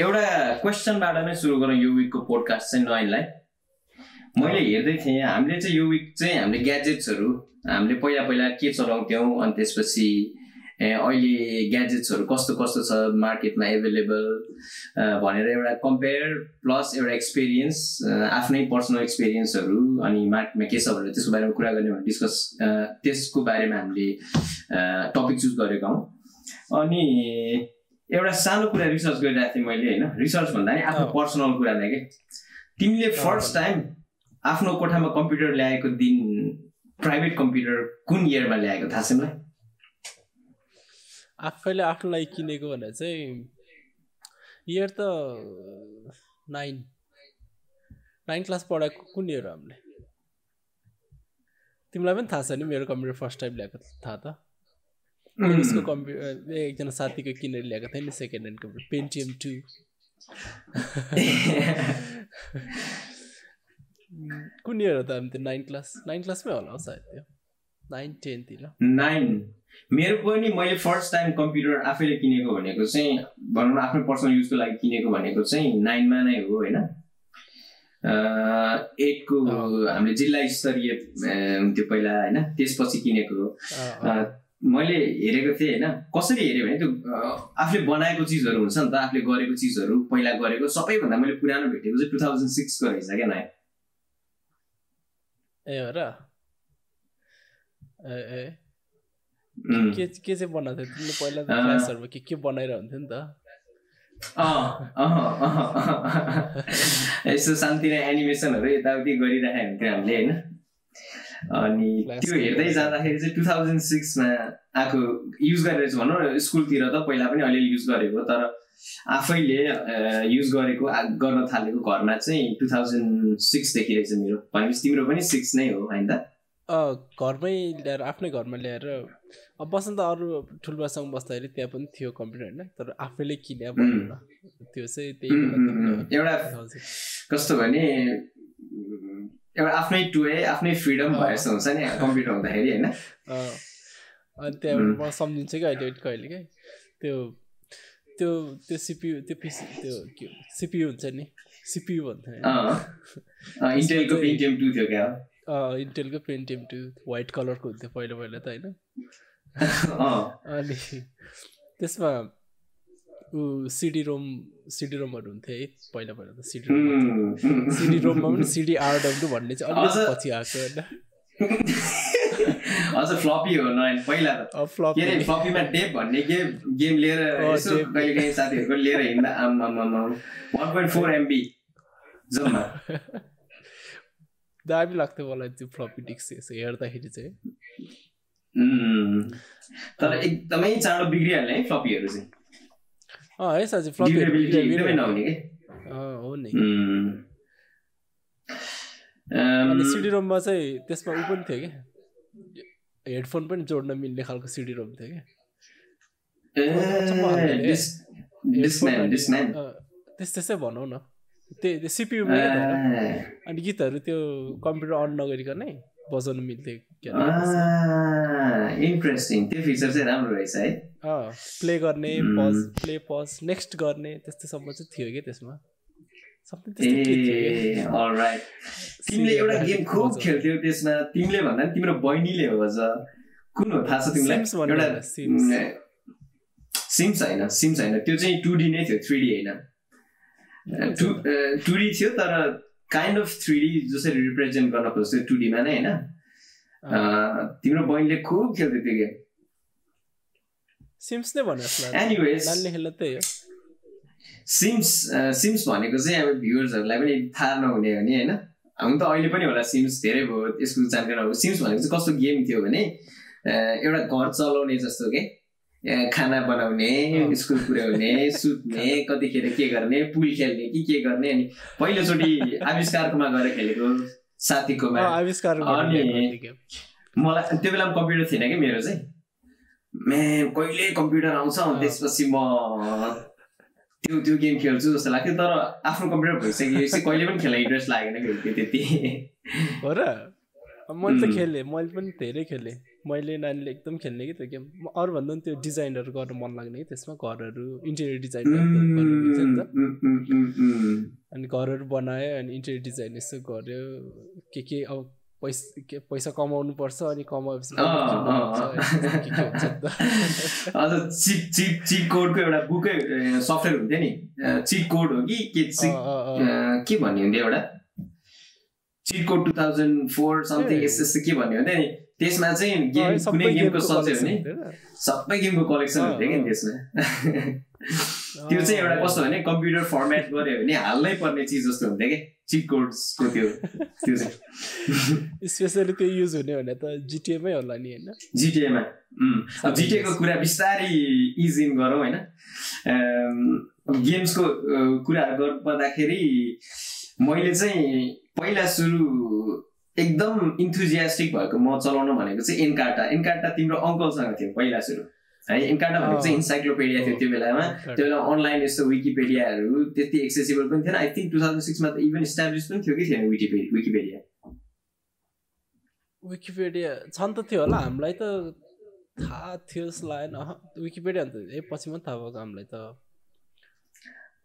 एउटा क्वेसनबाट नै सुरु गरौँ यो विकको पोडकास्ट चाहिँ नयनलाई मैले हेर्दै थिएँ हामीले चाहिँ यो विक चाहिँ हामीले ग्याजेट्सहरू हामीले पहिला पहिला के चलाउँथ्यौँ अनि त्यसपछि अहिले ग्याजेट्सहरू कस्तो कस्तो छ मार्केटमा एभाइलेबल भनेर एउटा कम्पेयर प्लस एउटा एक्सपिरियन्स आफ्नै पर्सनल एक्सपिरियन्सहरू अनि मार्केटमा के छ भनेर त्यसको बारेमा कुरा गर्ने भनेर डिस्कस त्यसको बारेमा हामीले टपिक चुज गरेका हौँ। अनि एउटा सानो कुरा रिसर्च गरिरहेको थिएँ मैले होइन। रिसर्च भन्दा नि आफ्नो पर्सनल कुरालाई कि? तिमीले फर्स्ट टाइम आफ्नो कोठामा कम्प्युटर ल्याएको दिन प्राइभेट कम्प्युटर कुन इयरमा ल्याएको? थाहा छ मलाई? आफैले आफ्नो लागि किनेको भनेर चाहिँ इयर त नाइन नाइन क्लास पढाएको कुन इयर हामीले? तिमीलाई पनि थाहा छ नि मेरो कम्प्युटर फर्स्ट टाइम ल्याएको थाहा त। उसको कम्प्युटर एकजना साथीको किनेर ल्याएको थिएँ नि second hand computer pentium two कुन इयर हो त हामी त्यो नाइन क्लास नाइन क्लासमै होला हौ सायद त्यो। नाइन टेनतिर नाइन मेरो पनि मैले फर्स्ट टाइम कम्प्युटर आफैले किनेको भनेको चाहिँ भनौँ न आफ्नो पर्सनल युजको लागि किनेको भनेको चाहिँ नाइनमा नै हो होइन? एटको हामीले जिल्ला स्तरीय हुन्थ्यो पहिला होइन? त्यसपछि किनेको हो। मैले हेरेको थिएँ होइन। कसरी हेरेँ भने त्यो आफूले बनाएको चिजहरू हुन्छ नि त आफूले गरेको चिजहरू पहिला गरेको सबैभन्दा मैले पुरानो भेटेको चाहिँ टु थाउजन्ड सिक्सको रहेछ क्या नयाँ। ए हो र? ए के के चाहिँ बनाएको थियो तिमीले पहिला क्लासहरूमा के के बनाइरहन्थ्यो नि त? यसो शान्ति नै एनिमेसनहरू यताउति गरिरहेको हुन्थ्यो हामीले होइन? अनि त्यो हेर्दै जाँदाखेरि चाहिँ टु थाउजन्ड सिक्समा आएको युज गरेर भनौँ न स्कुलतिर त पहिला पनि अलिअलि युज गरेको तर आफैले युज गरेको गर्न थालेको घरमा चाहिँ टु थाउजन्ड सिक्सदेखि रहेछ मेरो भनेपछि तिम्रो पनि सिक्स नै हो होइन त? घरमै ल्याएर आफ्नै घरमा ल्याएर अब बस्नु त अरू ठुल्बासँग बस्दाखेरि त्यहाँ पनि थियो कम्प्युटर होइन? तर आफैले किने त्यो चाहिँ त्यही एउटा कस्तो भने एउटा आफ्नै टुए आफ्नै फ्रिडम भए जस्तो हुन्छ नि कम्प्युटर हुँदाखेरि होइन? अनि त्यहाँबाट म सम्झिन्छु कि अहिले कहिले क्या। त्यो त्यो त्यो सिपियु त्यो पिसी त्यो के सिपियु हुन्छ नि। सिपियु भन्थ्यो इन्टेलको पेन्टिएम टु थियो क्या? इन्टेलको पेन्टिएम टु वाइट कलरको हुन्थ्यो पहिला पहिला त होइन। अनि त्यसमा ऊ सिडी रोम सिडी रोमहरू हुन्थ्यो है पहिला पहिला त सिडी रोम सिडी रोममा पनि सिडी आरडब्लु भन्ने चाहिँ अलिकति पछि आएको होइन। अझ फ्लपी हो नयाँ पहिला त। के अरे फ्लपीमा डेप भन्ने गेम गेम लिएर यसो कहिले काहीँ साथीहरूको लिएर हिँड्दा आम्मा वान पोइन्ट फोर एमबी जम्मा। दामी लाग्थ्यो मलाई त्यो फ्लपी डिस्क यसो हेर्दाखेरि चाहिँ। तर एकदमै चाँडो बिग्रिहाल्ने है फ्लपीहरू चाहिँ। अँ है साँच्चै फ्लपी हो नि। अनि सिडी रोममा चाहिँ त्यसमा ऊ पनि थियो क्या हेडफोन पनि जोड्न मिल्ने खालको सिडी रोम थियो क्या। त्यस्तै भनौँ न। त्यही सिपियुमा अनि गीतहरू त्यो कम्प्युटर अन नगरिकनै बजाउनु मिल्थ्यो इन्ट्रेस्टिङ त्यो फिचर चाहिँ राम्रो रहेछ है। प्ले गर्ने पज प्ले पज नेक्स्ट गर्ने त्यस्तोसम्म चाहिँ थियो कि त्यसमा। ए राइट तिमीले एउटा गेम खुब खेल्थ्यौ त्यसमा। तिमीले भन्दा पनि तिम्रो बहिनीले हो अझ। कुन हो? थाहा छ तिमीलाई? एउटा सिम्स होइन सिम्स होइन। त्यो चाहिँ टु डी नै थियो थ्री डी होइन टु डी थियो तर काइन्ड अफ थ्री डी जसरी रिप्रेजेन्ट गर्न खोज्थ्यो टु डीमा नै होइन? तिम्रो बहिनीले खुब खेल्थ्यो त्यो गेम सिम्स नै भन्नु एनिवेज त्यही हो। सिम्स सिम्स भनेको चाहिँ अब भ्युवर्सहरूलाई पनि थाहा नहुने हो नि होइन? हुन त अहिले पनि होला सिम्स धेरै भयो यसको जानकारी अब सिम्स भनेको चाहिँ कस्तो गेम थियो भने एउटा घर चलाउने जस्तो के? खाना बनाउने स्कुल पुर्याउने सुत्ने कतिखेर के गर्ने पुल खेल्ने कि के गर्ने अनि पहिलोचोटि आविष्कारकोमा गएर खेलेको साथीकोमा। अनि मलाई त्यो बेला कम्प्युटर थिएन कि मेरो चाहिँ? मे कहिले कम्प्युटर आउँछ? त्यसपछि म त्यो त्यो गेम खेल्छु जस्तो लाग्थ्यो तर आफ्नो कम्प्युटर भइसकेपछि कहिले पनि खेल्न इन्ट्रेस्ट लागेन खेल्थ्यो त्यति। हो र? मैले त खेलेँ मैले पनि धेरै खेलेँ। मैले नानीले एकदम खेल्ने कि त्यो गेम। अरूभन्दा पनि त्यो डिजाइनहरू गर्न मन लाग्ने कि त्यसमा घरहरू इन्टेरियर डिजाइन अनि घरहरू बनायो अनि इन्टेरियर डिजाइन यसो गऱ्यो। के के अब पैसा के पैसा कमाउनु पर्छ अनि कमाएपछि हजुर चिट चिट चिट कोडको एउटा बुकै सफ्टवेयर हुन्थ्यो नि चिट कोड हो कि के के भन्ने हुन्थ्यो एउटा cheat code two thousand four something यस्तो यस्तो के भन्ने हुन्थ्यो नि त्यसमा चाहिँ गेम कुनै गेमको सच्यो भने सबै गेमको कलेक्सन हुन्थ्यो कि त्यसमा त्यो चाहिँ एउटा कस्तो भने कम्प्युटर फर्मेट गऱ्यो भने हाल्नै पर्ने चिज जस्तो हुन्थ्यो कि? चिट कोड्सको त्यो त्यो चाहिँ। स्पेसली त्यो युज हुने भने त जिटिएमै होला नि होइन? जिटिएमा अब जिटिएको कुरा बिस्तारै इज इन गरौँ होइन। गेम्सको कुराहरू गर्नु पर्दाखेरि मैले चाहिँ पहिला सुरु एकदम इन्थुजियास्टिक भएको म चलाउन भनेको चाहिँ एनकार्टा एनकार्टा तिम्रो अङ्कलसँग थियो पहिला सुरु। है। इन्काटा भनेको चाहिँ इन्साइक्लोपेडिया थियो त्यो बेलामा त्यो बेला अनलाइन यस्तो विकिपेडियाहरू त्यति एक्सेसिबल पनि थिएन। आई थिङ्क टु थाउजन्ड सिक्समा त इभन इस्टाब्लिस पनि थियो कि थिएन विकिपेडिया विकिपेडिया विकिपेडिया छन् त थियो होला हामीलाई त थाहा थियो जस्तो लागेन। विकिपेडिया त ए पछि मात्रै थाहा भएको हामीलाई त।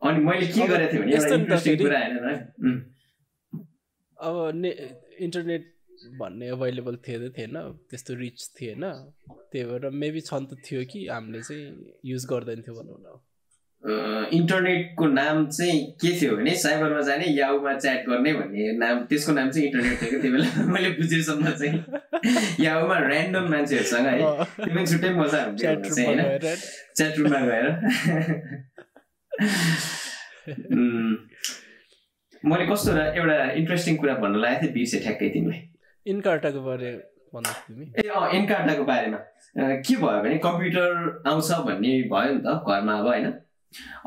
अनि मैले के गरेको थिएँ भने अब ने इन्टरनेट भन्ने अभाइलेबल थियो थिएन त्यस्तो रिच थिएन। त्यही भएर मेबी छन् त थियो कि हामीले चाहिँ युज गर्दैन थियो भनौँ न। इन्टरनेटको नाम चाहिँ के थियो भने साइबरमा जाने याउमा च्याट गर्ने भन्ने नाम त्यसको नाम चाहिँ इन्टरनेट थियो त्यो बेला? मैले बुझेसम्म चाहिँ। याउमा ऱ्यान्डम मान्छेहरूसँग है। त्यो पनि छुट्टै मजा हुन्छ होइन? च्याट रुममा गएर। मैले कस्तो एउटा इन्ट्रेस्टिङ कुरा भन्न लागेको थिएँ बिर्सेँ ठ्याक्कै तिमीलाई। इन्कार्टाको बारे भन्नु तिमी। ए अँ इन्कार्टाको बारेमा। के भयो भने कम्प्युटर आउँछ भन्ने भयो नि त घरमा अब होइन?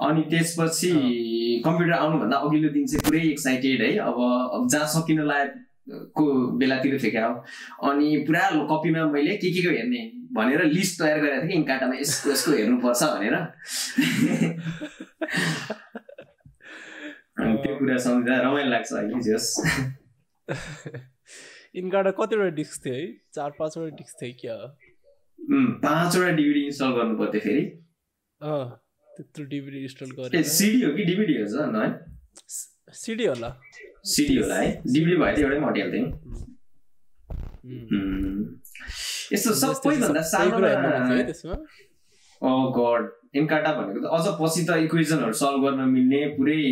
अनि त्यसपछि कम्प्युटर आउनुभन्दा अघिल्लो दिन चाहिँ पुरै एक्साइटेड है। अब जहाँ सकिन लागेको बेलातिर क्या अनि पुरा कपीमा मैले के के को हेर्ने भनेर लिस्ट तयार गरेको थिएँ कि इन्काटामा यसको यसको हेर्नुपर्छ भनेर। त्यो कुरा सम्झिँदा रमाइलो लाग्छ है जस। इन्काटा कतिवटा डिस्क थियो है? चार पाँचवटा डिस्क थियो क्या? पाँचवटा डिभिडी इन्स्टल गर्नु पर्थ्यो फेरि त्यत्रो डिभिडी इन्स्टल गरेँ सिडी हो कि डिभिडी हो झन् है सिडी होला। सिडी होला है। डिभिडी भए चाहिँ एउटै हटिहाल्थ्यो यस्तो सबैभन्दा सानो गड। इन्काटा भनेको त अझ पछि त इक्वेजनहरू सल्भ गर्न मिल्ने पुरै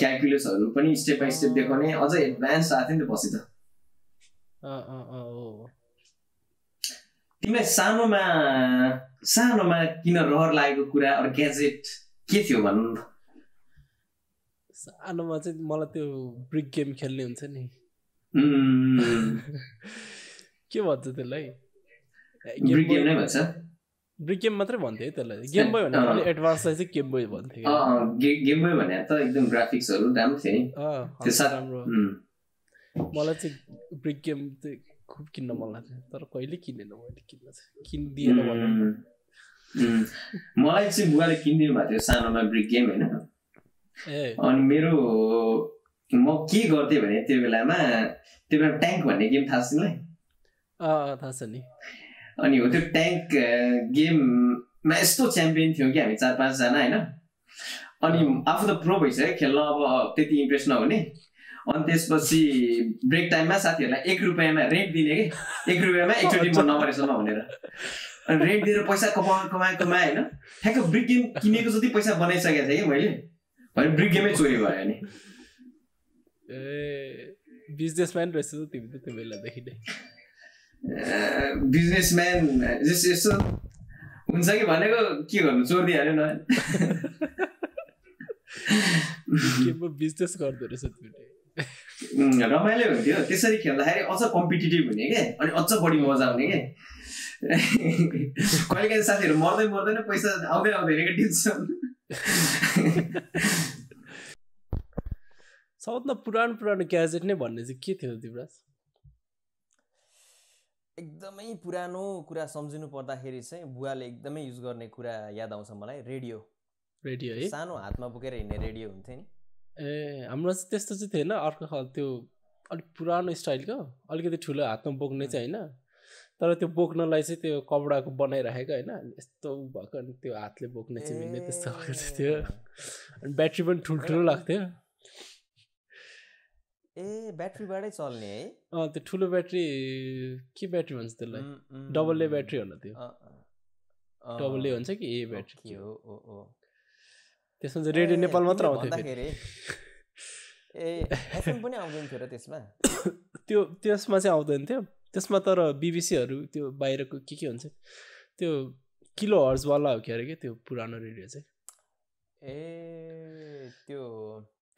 क्यालकुलेसहरू पनि स्टेप बाई स्टेप देखाउने अझ एडभान्स आएको थियो नि त पछि त। तिमीलाई सानोमा सानोमा किन रहर लागेको कुरा अरू ग्याजेट के थियो भन्नु सानोमा चाहिँ मलाई त्यो ब्रिक गेम खेल्ने हुन्छ नि। के भन्छ त्यसलाई? ब्रिक गेम ब्रिक मात्रै भन्थ्यो है त्यसलाई। गेम बोय भने अलिक एडभान्सलाई चाहिँ गेम बोय भन्थ्यो। गेम बोय भने त एकदम ग्राफिक्सहरू राम्रो थियो नि। राम्रो। मलाई चाहिँ ब्रिक गेम चाहिँ खुब किन्न मन लाग्थ्यो तर कहिले किनेन मैले किन्न चाहिँ किनिदिएन मलाई चाहिँ बुवाले किनिदिनु भएको थियो सानोमा ब्रिक गेम होइन? अनि मेरो म के गर्थेँ भने त्यो बेलामा त्यो बेला ट्याङ्क भन्ने गेम थाहा छ तिमीलाई? थाहा छ नि। अनि हो त्यो ट्याङ्क गेममा यस्तो च्याम्पियन थियो कि हामी चार पाँचजना होइन? अनि आफू त प्रो भइसक्यो खेल्न अब त्यति इन्ट्रेस्ट नहुने। अनि त्यसपछि ब्रेक टाइममा साथीहरूलाई एक रुपियाँमा रेन्ट दिने कि? एक रुपियाँमा एकचोटि म नमरेसम्म भनेर। अनि रेन्ट दिएर पैसा कमाउ कमाए कमाएँ होइन? ठ्याक्क ब्रिक गेम किनेको जति पैसा बनाइसकेको थिएँ कि मैले भने ब्रिक गेमै चोरी भयो नि। ए बिजनेसम्यान रहेछ तिमी त त्यो बेलादेखि नै बिजनेसम्यान जस्तो यस्तो हुन्छ कि भनेको के गर्नु चोर दिइहाल्यो न बिजनेस गर्दो रहेछ तिमीले। रमाइलो हुन्थ्यो त्यसरी खेल्दाखेरि अझ कम्पिटेटिभ हुने क्या अनि अझ बढी मजा आउने क्या कहिले काहीँ साथीहरू मर्दै मर्दैन पैसा आउँदै आउँदैन क्या टेन्सन सबभन्दा पुरानो पुरानो ग्याजेट नै भन्ने चाहिँ के थियो तिम्रो एकदमै पुरानो कुरा सम्झिनु पर्दाखेरि चाहिँ बुवाले एकदमै युज गर्ने कुरा याद आउँछ मलाई रेडियो। रेडियो है। सानो हातमा बोकेर हिँड्ने रेडियो हुन्थ्यो नि। ए हाम्रो चाहिँ त्यस्तो चाहिँ थिएन। अर्को खाल त्यो अलिक पुरानो स्टाइलको अलिकति ठुलो हातमा बोक्ने चाहिँ होइन। तर त्यो बोक्नलाई चाहिँ त्यो कपडाको बनाइराखेको होइन। यस्तो भएको अनि त्यो हातले बोक्ने चाहिँ मिल्ने त्यस्तो भएको थियो। अनि ब्याट्री पनि ठुल्ठुलो लाग्थ्यो। ए ब्याट्रीबाटै चल्ने है? अँ त्यो ठुलो ब्याट्री के ब्याट्री भन्छ त्यसलाई? डबल ए ब्याट्री होला त्यो। डबल ए हुन्छ कि ए ब्याट्री? हो। त्यसमा चाहिँ रेडियो नेपाल मात्र आउँथ्यो ए एफएम पनि आउँदैन थियो र त्यसमा? त्यो त्यसमा चाहिँ आउँदैन थियो त्यसमा तर बिबिसीहरू त्यो बाहिरको के के हुन्छ त्यो किलो हर्सवाला हो कि अरे कि त्यो पुरानो रेडियो चाहिँ? ए त्यो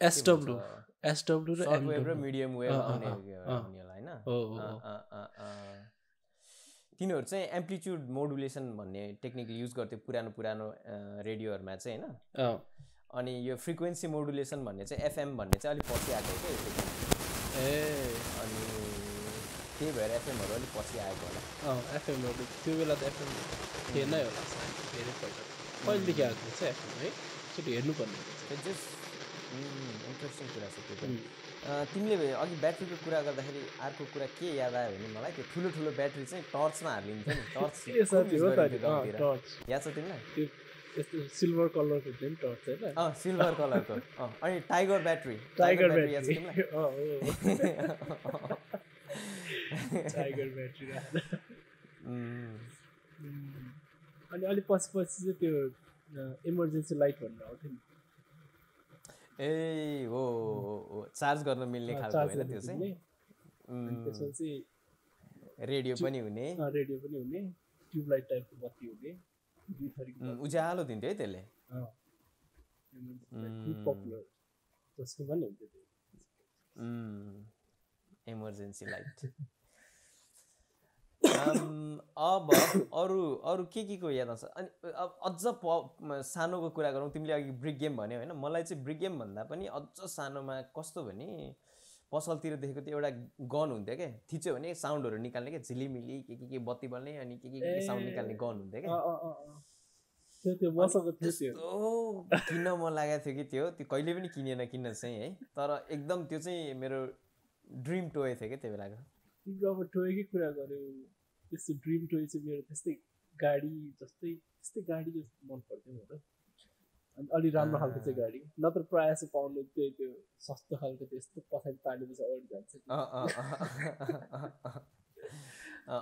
एसडब्लु एसडब्लु र मिडियम वेभ होइन? तिनीहरू चाहिँ एम्प्लिच्युड मोडुलेसन भन्ने टेक्निक युज गर्थ्यो पुरानो पुरानो रेडियोहरूमा चाहिँ होइन। अनि यो फ्रिक्वेन्सी मोडुलेसन भन्ने चाहिँ एफएम भन्ने चाहिँ अलिक पछि आएको क्या ए। अनि त्यही भएर एफएमहरू अलिक पछि आएको होला। एफएमहरू त्यो बेला त एफएम थिएनै होला धेरै पहिला पहिलेदेखि आएको छ एफएम है? एकचोटि हेर्नुपर्ने। इन्ट्रेस्टिङ कुरा छ त्यो पनि। तिमीले अघि ब्याट्रीको कुरा गर्दाखेरि अर्को कुरा के याद आयो भने मलाई त्यो ठुलो ठुलो ब्याट्री चाहिँ टर्चमा हालिन्थ्यो नि। टर्च याद छ तिमीलाई? सिल्भर कलरको थियो नि टर्च होइन? अँ सिल्भर कलरको। अनि tiger battery. Tiger battery tiger battery अनि अलिक पछि पछि चाहिँ त्यो इमर्जेन्सी लाइट भन्ने आउँथ्यो नि। ए हो चार्ज गर्न मिल्ने खालको होइन त्यो चाहिँ त्यसपछि रेडियो पनि हुने। रेडियो पनि हुने। ट्युबलाइट टाइपको बत्ती हुने। दुई थरीको उज्यालो दिन्थ्यो है त्यसले? पपुलर। जसको पनि हुन्थ्यो त्यो। Emergency light. अब अरू अरू के के को याद आउँछ? अनि अझ प सानोको कुरा गरौँ तिमीले अघि ब्रिक गेम भन्यो होइन? मलाई चाहिँ ब्रिक गेम भन्दा पनि अझ सानोमा कस्तो भने पसलतिर देखेको त्यो एउटा गन हुन्थ्यो क्या? थिच्यो भने साउन्डहरू निकाल्ने क्या? झिलिमिली के के के बत्ती बल्ने अनि के के के साउन्ड निकाल्ने गन हुन्थ्यो क्या? किन्न मन लागेको थियो कि त्यो? त्यो कहिले पनि किनेन किन्न चाहिँ है। तर एकदम त्यो चाहिँ मेरो ड्रिम टोय थियो क्या त्यो बेलाको। त्यस्तो ड्रिम टोय चाहिँ मेरो त्यस्तै गाडी जस्तै त्यस्तै गाडी जस्तो मन पर्थ्यो मलाई अनि अलिक राम्रो खालको चाहिँ गाडी नत्र प्रायः चाहिँ पाउनु त्यही त्यो सस्तो खालको त्यस्तो पछाडि पालेपछि अगाडि जान्छ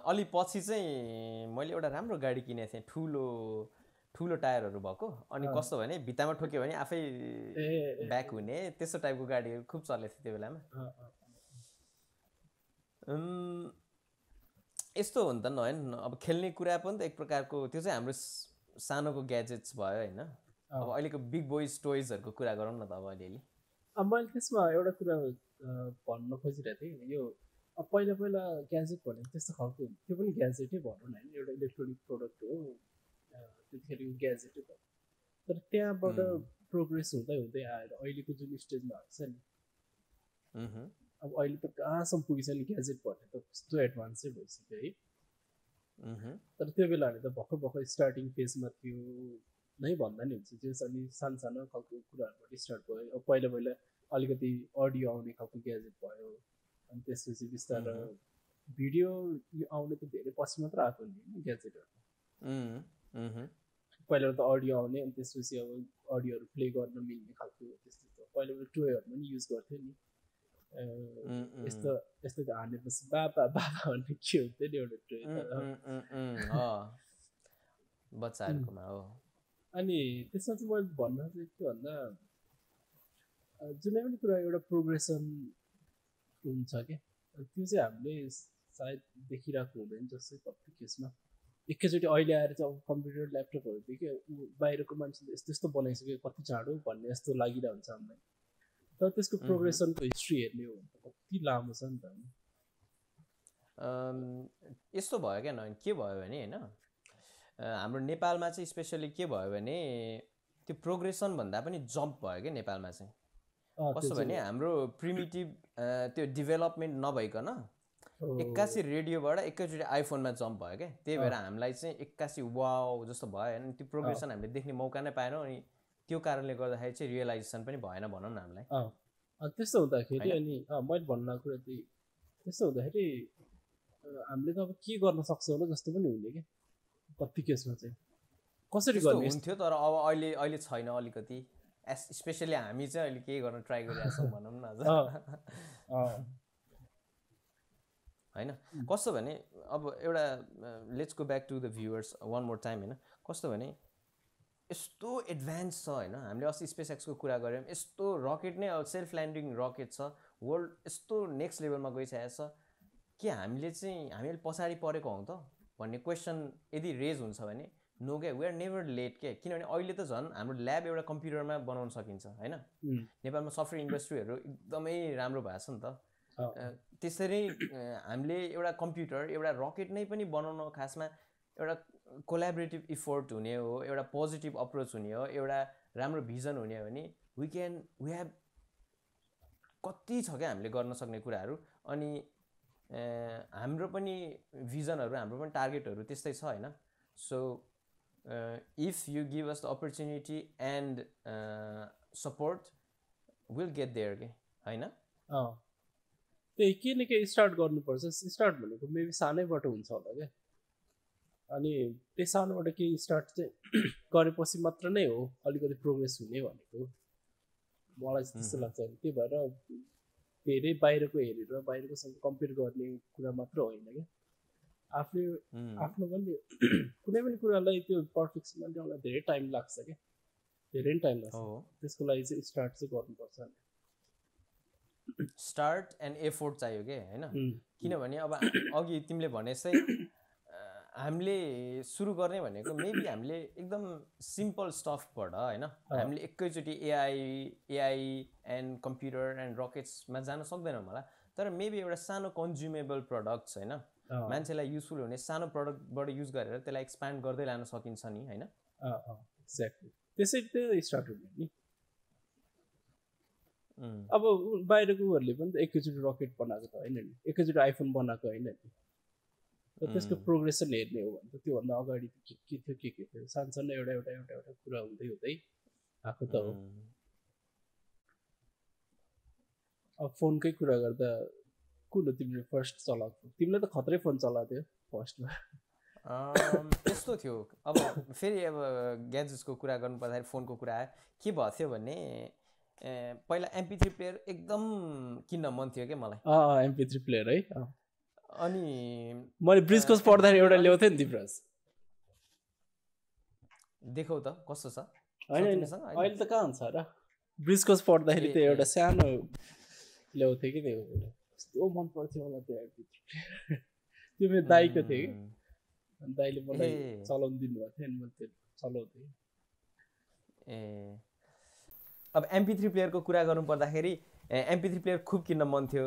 अलि पछि चाहिँ मैले एउटा राम्रो गाडी किनेको थिएँ ठुलो ठुलो टायरहरू भएको अनि कस्तो भने भित्तामा ठोक्यो भने आफै ब्याक हुने त्यस्तो टाइपको गाडीहरू खुब चलेको थियो त्यो बेलामा यस्तो हो नि त होइन अब खेल्ने कुरा पनि त एक प्रकारको त्यो चाहिँ हाम्रो सानोको ग्याजेट्स भयो होइन। अब अहिलेको बिग बोइज टोइजहरूको कुरा गरौँ न त अब अलिअलि। अब मैले त्यसमा एउटा कुरा भन्न खोजिरहेको थिएँ। यो अब पहिला पहिला ग्याजेट भने त्यस्तो खालको त्यो पनि ग्याजेटै भनौँ न होइन? एउटा इलेक्ट्रोनिक प्रडक्ट हो। त्यतिखेरको ग्याजेटै भयो। तर त्यहाँबाट प्रोग्रेस हुँदै हुँदै आएर अहिलेको जुन स्टेजमा छ नि अब अहिले त कहाँसम्म पुगिसक्यो नि ग्याजेट भन्ने त कस्तो एडभान्सै भइसक्यो है। तर त्यो बेला हामी त भर्खर भर्खर स्टार्टिङ फेजमा थियो नै भन्दा नि हुन्छ। त्यो अनि सानो सानो खालको कुराहरूबाट स्टार्ट भयो। अब पहिला पहिला अलिकति अडियो आउने खालको ग्याजेट भयो। अनि त्यसपछि बिस्तारै भिडियो आउने त धेरै पछि मात्र आएको नि ग्याजेटहरू। पहिला त अडियो आउने अनि त्यसपछि अब अडियोहरू प्ले गर्न मिल्ने खालको त्यस्तो पहिला पहिला टोयहरू पनि युज गर्थ्यो नि। यस्तो यस्तो हानेपछि बाबा बाबा भन्ने के हुन्थ्यो नि एउटा बच्चाहरूकोमा हो अनि त्यसमा चाहिँ मैले भन्न चाहिँ के भन्दा जुनै पनि कुरा एउटा प्रोग्रेसन हुन्छ क्या त्यो चाहिँ हामीले सायद देखिरहेको हुँदैन जस्तै कति केसमा एकैचोटि अहिले आएर चाहिँ अब कम्प्युटर ल्यापटपहरूदेखि बाहिरको मान्छेले यस्तो यस्तो बनाइसक्यो कति चाँडो भन्ने जस्तो लागिरहेको हुन्छ हामीलाई तर त्यसको प्रोग्रेसनको हिस्ट्री हेर्ने हो। भने कति लामो छ नि त। यस्तो भयो क्या न के भयो भने होइन हाम्रो नेपालमा चाहिँ स्पेसली के भयो भने त्यो प्रोग्रेसन भन्दा पनि जम्प भयो क्या नेपालमा चाहिँ। कस्तो भने हाम्रो प्रिमिटिभ त्यो डेभलपमेन्ट नभइकन एक्कासी रेडियोबाट एकैचोटि आइफोनमा जम्प भयो क्या। त्यही भएर हामीलाई चाहिँ एक्कासी वाउ जस्तो भयो। होइन त्यो प्रोग्रेसन हामीले देख्ने मौका नै पाएनौँ अनि त्यो कारणले गर्दाखेरि चाहिँ रियलाइजेसन पनि भएन भनौँ न हामीलाई। त्यस्तो हुँदाखेरि अनि मैले भन्नु कुरा चाहिँ त्यस्तो हुँदाखेरि हामीले त अब के गर्न सक्छ होला जस्तो पनि हुने कि कति केसमा चाहिँ। कसरी गर्ने हुन्थ्यो तर अब अहिले अहिले छैन अलिकति। एस स्पेसली हामी चाहिँ अहिले केही गर्न ट्राई गरिरहेको छौँ भनौँ न होइन? कस्तो भने अब एउटा let's go back to the viewers one more time होइन? कस्तो भने यस्तो एडभान्स छ होइन? हामीले अस्ति स्पेस एक्सको कुरा गऱ्यौँ। यस्तो रकेट नै अब सेल्फ ल्यान्डिङ रकेट छ। वर्ल्ड यस्तो नेक्स्ट लेभलमा गइसकेको छ। के हामीले चाहिँ हामीले पछाडि परेको हौँ त? भन्ने क्वेसन यदि रेज हुन्छ भने नो क्या? वी आर नेभर लेट के किनभने अहिले त झन् हाम्रो ल्याब एउटा कम्प्युटरमा बनाउन सकिन्छ होइन? नेपालमा सफ्टवेयर इन्डस्ट्रीहरू एकदमै राम्रो भएको छ नि त। त्यसरी हामीले एउटा कम्प्युटर एउटा रकेट नै पनि बनाउन खासमा एउटा कोलाबरेटिभ इफोर्ट हुने हो एउटा पोजिटिभ अप्रोच हुने हो एउटा राम्रो भिजन हुने हो भने वी क्यान वी हेभ कति छ क्या हामीले गर्न सक्ने कुराहरू अनि हाम्रो पनि भिजनहरू हाम्रो पनि टार्गेटहरू त्यस्तै छ होइन। So if you give us the opportunity and support will get there के होइन? त्यही के न के स्टार्ट गर्नुपर्छ स्टार्ट भनेको मेबी सानैबाट हुन्छ होला क्या। अनि त्यही सानोबाट केही स्टार्ट चाहिँ गरेपछि मात्र नै हो अलिकति प्रोग्रेस हुने भनेको। मलाई चाहिँ त्यस्तो लाग्छ त्यही भएर धेरै बाहिरको हेरेर बाहिरकोसँग कम्पेयर गर्ने कुरा मात्र होइन क्या। आफै आफ्नो पनि कुनै पनि कुरालाई त्यो पर्फेक्सनमा ल्याउन धेरै टाइम लाग्छ क्या। धेरै टाइम लाग्छ। त्यसको लागि चाहिँ स्टार्ट चाहिँ गर्नुपर्छ। स्टार्ट एन्ड एफोर्ट चाहियो कि होइन? किनभने अब अघि तिमीले भने चाहिँ हामीले सुरु गर्ने भनेको मेबी हामीले एकदम सिम्पल स्टफबाट होइन। हामीले एकैचोटि AI AI and computer and रकेट्समा जान सक्दैनौँ होला। तर मेबी एउटा सानो कन्ज्युमेबल प्रडक्ट्स होइन। मान्छेलाई युजफुल हुने सानो प्रडक्टबाट युज गरेर त्यसलाई एक्सपान्ड गर्दै लान सकिन्छ नि होइन? अब बाहिरकोहरूले पनि त एकैचोटि रकेट बनाएको त होइन नि। एकैचोटि आइफोन बनाएको होइन नि। र त्यसको प्रोग्रेसन हेर्ने हो भने त त्योभन्दा अगाडि के के थियो के के थियो? सानसानो एउटा एउटा एउटा एउटा कुरा हुँदै हुँदै आएको त हो। अब फोनकै कुरा गर्दा कुन हो तिमीले फर्स्ट चलाएको तिमीले त खत्रै फोन चलाएको थियो फर्स्टमा। त्यस्तो थियो। अब फेरि अब ग्याजेट्सको कुरा गर्नु पर्दाखेरि फोनको कुरा आयो के भएको थियो भने पहिला एमपी थ्री प्लेयर एकदम किन्न मन थियो क्या मलाई। एमपी थ्री प्लेयर है। अनि मैले ब्रिजकोस पढ्दाखेरि एउटा ल्याउँथेँ नि दिपराज देखाउ त कस्तो छ? होइन अहिले त कहाँ हुन्छ र? ब्रिजकोस पढ्दाखेरि त एउटा सानो ल्याउँथेँ कि त्यो कस्तो मन पर्थ्यो मलाई त्यो त्यो मेरो दाईको थियो कि। दाईले मलाई चलाउनु दिनुभएको थियो अनि मैले त्यो चलाउँथेँ। ए। अब एमपी थ्री प्लेयरको कुरा गर्नु पर्दाखेरि एमपी थ्री प्लेयर खुब किन्न मन थियो।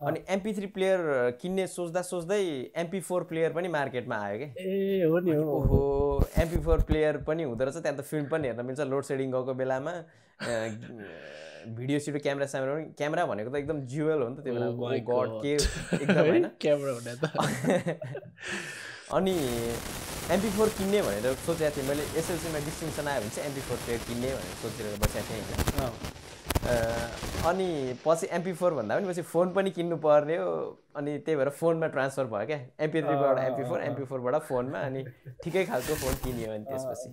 अनि एमपी थ्री प्लेयर किन्ने सोच्दा सोच्दै एमपी फोर प्लेयर पनि मार्केटमा आयो कि? ए हो नि ओहो एमपी फोर प्लेयर पनि हुँदो रहेछ। त्यहाँ त फिल्म पनि हेर्न मिल्छ। लोड सेडिङ गएको बेलामा भिडियो सिडियो क्यामेरा स्यामेरा पनि क्यामेरा भनेको त एकदम जुवेल हो नि त त्यो बेला गड oh के एकदम होइन। क्यामेरा हुने त। अनि एमपी फोर किन्ने भनेर सोचेको थिएँ मैले। एसएलसीमा डिस्टिङसन आयो भने चाहिँ एमपी फोर प्लेयर किन्ने भनेर सोचेर बसेको थिएँ। होइन अनि पछि एमपी फोर भन्दा पनि पछि फोन पनि किन्नु पर्ने हो। अनि त्यही भएर फोनमा ट्रान्सफर भयो क्या। एमपी थ्रीबाट एमपी फोर एमपी फोरबाट फोनमा अनि ठिकै खालको फोन किन्यो अनि त्यसपछि।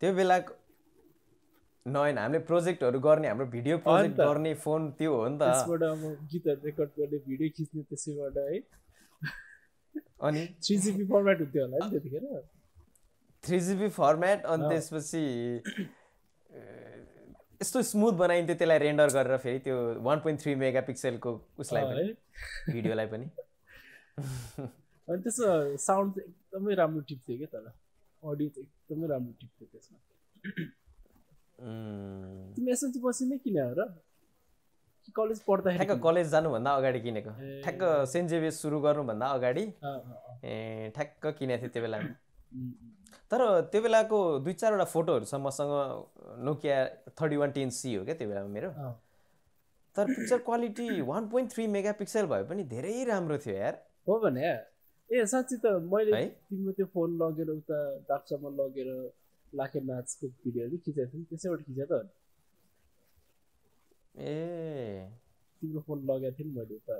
त्यो बेला नयन हामीले प्रोजेक्टहरू गर्ने हाम्रो भिडियो प्रोजेक्ट गर्ने फोन त्यो हो नि त। गीतहरू रेकर्ड गर्ने भिडियो खिच्ने त्यसैबाट है। अनि? थ्री जिबी फर्मेट हुन्थ्यो होला नि त्यतिखेर। थ्री जिबी फर्मेट अनि त्यसपछि यस्तो स्मुथ बनाइन्थ्यो त्यसलाई रेन्डर गरेर फेरि त्यो वान पोइन्ट थ्री मेगा पिक्सलको उसलाई पनि भिडियोलाई पनि। अनि त्यसो साउन्ड एकदमै राम्रो टिप्थ्यो क्या तर अडियो चाहिँ एकदमै राम्रो टिप्थ्यो त्यसमा। तिमी एसएलसी पछि नै किने हो र? कलेज पढ्दाखेरि ठ्याक्क कलेज जानुभन्दा अगाडि किनेको। ठ्याक्क सेन्ट जेभियस सुरु गर्नुभन्दा अगाडि ए ठ्याक्क किनेको थिएँ त्यो बेलामा। तर त्यो बेलाको दुई चारवटा फोटोहरू छ मसँग Nokia thirty one ten C हो क्या त्यो बेलामा मेरो। तर picture quality one point three mega pixel भए पनि धेरै राम्रो थियो यार। हो भने ए साँच्ची त मैले तिम्रो त्यो फोन लगेर उता दाप्चामा लगेर लाखे नाचको भिडियोहरू खिचेको थिएँ त्यसैबाट खिचेको त ए। तिम्रो फोन लगेको थिएँ नि मैले त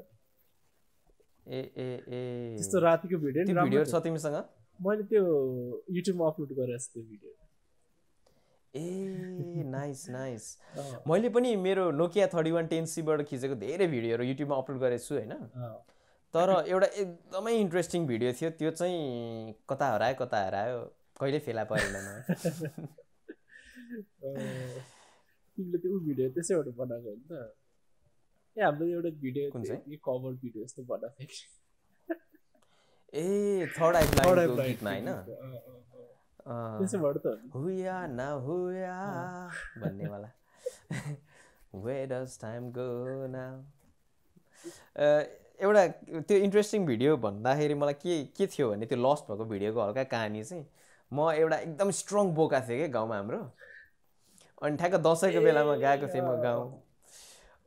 ए ए ए। त्यस्तो रातिको भिडियो भिडियो छ तिमीसँग? मैले त्यो युट्युबमा अपलोड गरेको छु त्यो भिडियो। ए नाइस नाइस मैले पनि मेरो नोकिया थर्टी वान टेन सीबाट खिचेको धेरै भिडियोहरू युट्युबमा अपलोड गरेको छु होइन? तर एउटा एकदमै इन्ट्रेस्टिङ भिडियो थियो त्यो चाहिँ कता हरायो कता हरायो कहिले फेला परेन तिमीले त्यो भिडियो त्यसैबाट बनाएको हो नि त। ए हाम्रो एउटा भिडियो कभर भिडियो जस्तो बनाएको ए थर्ड आई ब्लाइन्डको गीतमा होइन? हुया न हुया भन्नेवाला। Way does time go now एउटा त्यो इन्ट्रेस्टिङ भिडियो भन्दाखेरि मलाई के के थियो भने त्यो लस्ट भएको भिडियोको हल्का कहानी चाहिँ म एउटा एकदम स्ट्रङ बोका थिएँ क्या गाउँमा हाम्रो। अनि ठ्याक्क दसैँको बेलामा गएको थिएँ म गाउँ।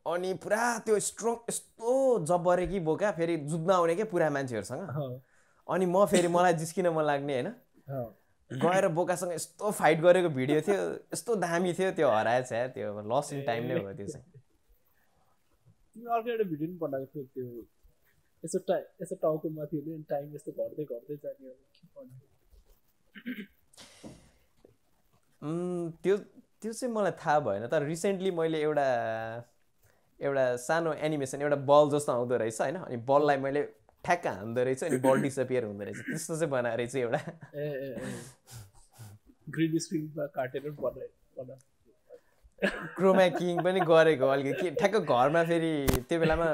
अनि पुरा त्यो स्ट्रङ यस्तो जब्बरे कि बोका फेरि जुत्न आउने क्या पुरा मान्छेहरूसँग। अनि म फेरि मलाई जिस्किन मन लाग्ने होइन? गएर बोकासँग यस्तो फाइट गरेको भिडियो थियो यस्तो दामी थियो त्यो हराएछ त्यो लस इन टाइम नै हो त्यो चाहिँ। अर्को एउटा भिडियो पनि बनाएको थियो त्यो यसो यसो टाउको माथि हुने टाइम यस्तो घट्दै घट्दै जाने त्यो त्यो चाहिँ मलाई थाहा भएन तर रिसेन्टली मैले एउटा एउटा सानो एनिमेसन एउटा बल जस्तो आउँदो रहेछ होइन? अनि बललाई मैले ठ्याक्क हान्दो रहेछ अनि बल डिसपियर हुँदो रहेछ। त्यस्तो चाहिँ बनाएर रहेछ एउटा। ग्रिन स्क्रिनमा काटेर क्रोमा किङ पनि गरेको अलिकति। के ठ्याक्क घरमा फेरि त्यो बेलामा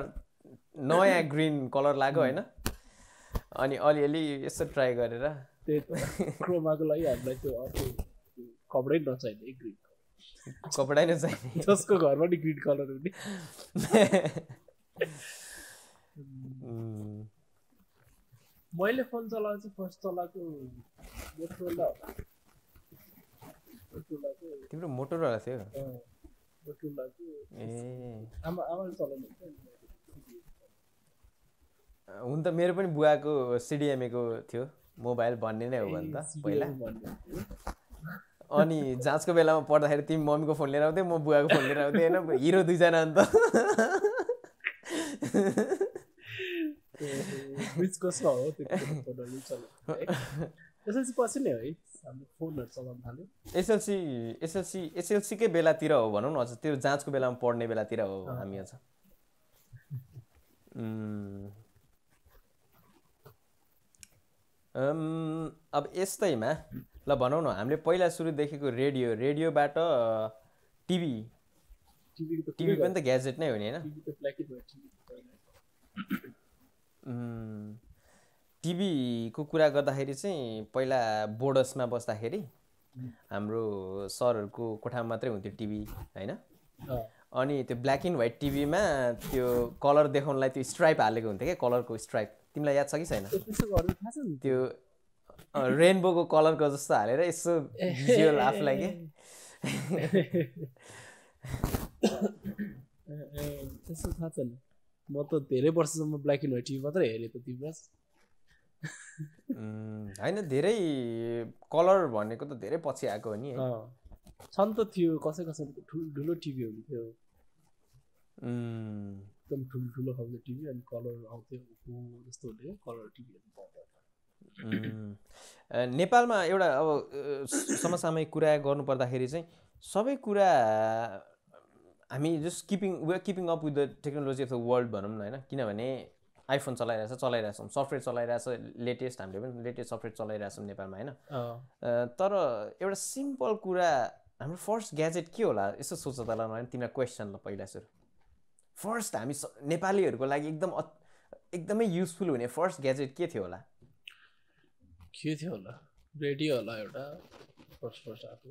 नयाँ ग्रिन कलर लाग्यो होइन। अनि अलिअलि यसो ट्राई गरेर। क्रोमाको लागि हामीलाई त्यो कपडै नचाहिने ग्रिन कपडै नचाहिने। जसको घरमा नि ग्रिन कलर हुने। मैले फोन चलाएको चाहिँ फर्स्ट चलाएको मोटरोला तिम्रो मोटरोला थियो मोटरोलाको ए। आमा आमाले चलाउनु हुन त मेरो पनि बुवाको सिडिएमएको थियो मोबाइल भन्ने नै हो भने त पहिला। अनि जाँचको बेलामा पढ्दाखेरि तिमी मम्मीको फोन लिएर आउँथ्यौ म बुवाको फोन लिएर आउँथेँ होइन? हिरो दुईजना अन्त। एसएलसी एसएलसी एसएलसीकै बेलातिर हो भनौँ न त्यो जाँचको बेलामा पढ्ने बेलातिर हो हामी अझ अब यस्तैमा ल भनौँ न हामीले पहिला सुरु देखेको रेडियो रेडियोबाट टिभी टिभी पनि त ग्याजेट नै हो नि होइन टिभीको कुरा गर्दाखेरि चाहिँ पहिला बोर्डर्समा बस्दाखेरि हाम्रो सरहरूको कोठामा मात्रै हुन्थ्यो टिभी होइन? अनि त्यो ब्ल्याक एन्ड व्हाइट टिभीमा त्यो कलर देखाउनलाई त्यो स्ट्राइप हालेको हुन्थ्यो क्या कलरको स्ट्राइप तिमीलाई याद छ कि छैन? त्यो रेनबोको कलरको जस्तो हालेर यसो भिजुअल आफूलाई के? त्यस्तो थाहा छैन म त धेरै वर्षसम्म ब्ल्याक एन्ड व्हाइट टिभी मात्रै हेरेँ त तिम्रो होइन धेरै कलर भनेको त धेरै पछि आएको हो नि छन् त थियो कसै कसैको ठुल्ठुलो टिभी हुन्थ्यो एकदम ठुल्ठुलो खालको टिभी अनि कलर आउँथ्यो जस्तो हुन्थ्यो कलर टिभीहरू नेपालमा एउटा अब समसामयिक कुरा गर्नुपर्दाखेरि चाहिँ सबै कुरा हामी just keeping way keeping up with the technology of the world भनौँ न होइन? किनभने आइफोन चलाइरहेछ चलाइरहेछौँ सफ्टवेयर चलाइरहेछ लेटेस्ट हामीले पनि लेटेस्ट सफ्टवेयर चलाइरहेछौँ नेपालमा होइन? तर एउटा सिम्पल कुरा हाम्रो फर्स्ट ग्याजेट के होला? यसो सोच त ल तिमीलाई क्वेसन ल पहिला सुरु। फर्स्ट हामी नेपालीहरूको लागि एकदम एकदमै युजफुल हुने फर्स्ट ग्याजेट के थियो होला? के थियो होला? रेडियो होला एउटा? फर्स्ट फर्स्ट आएको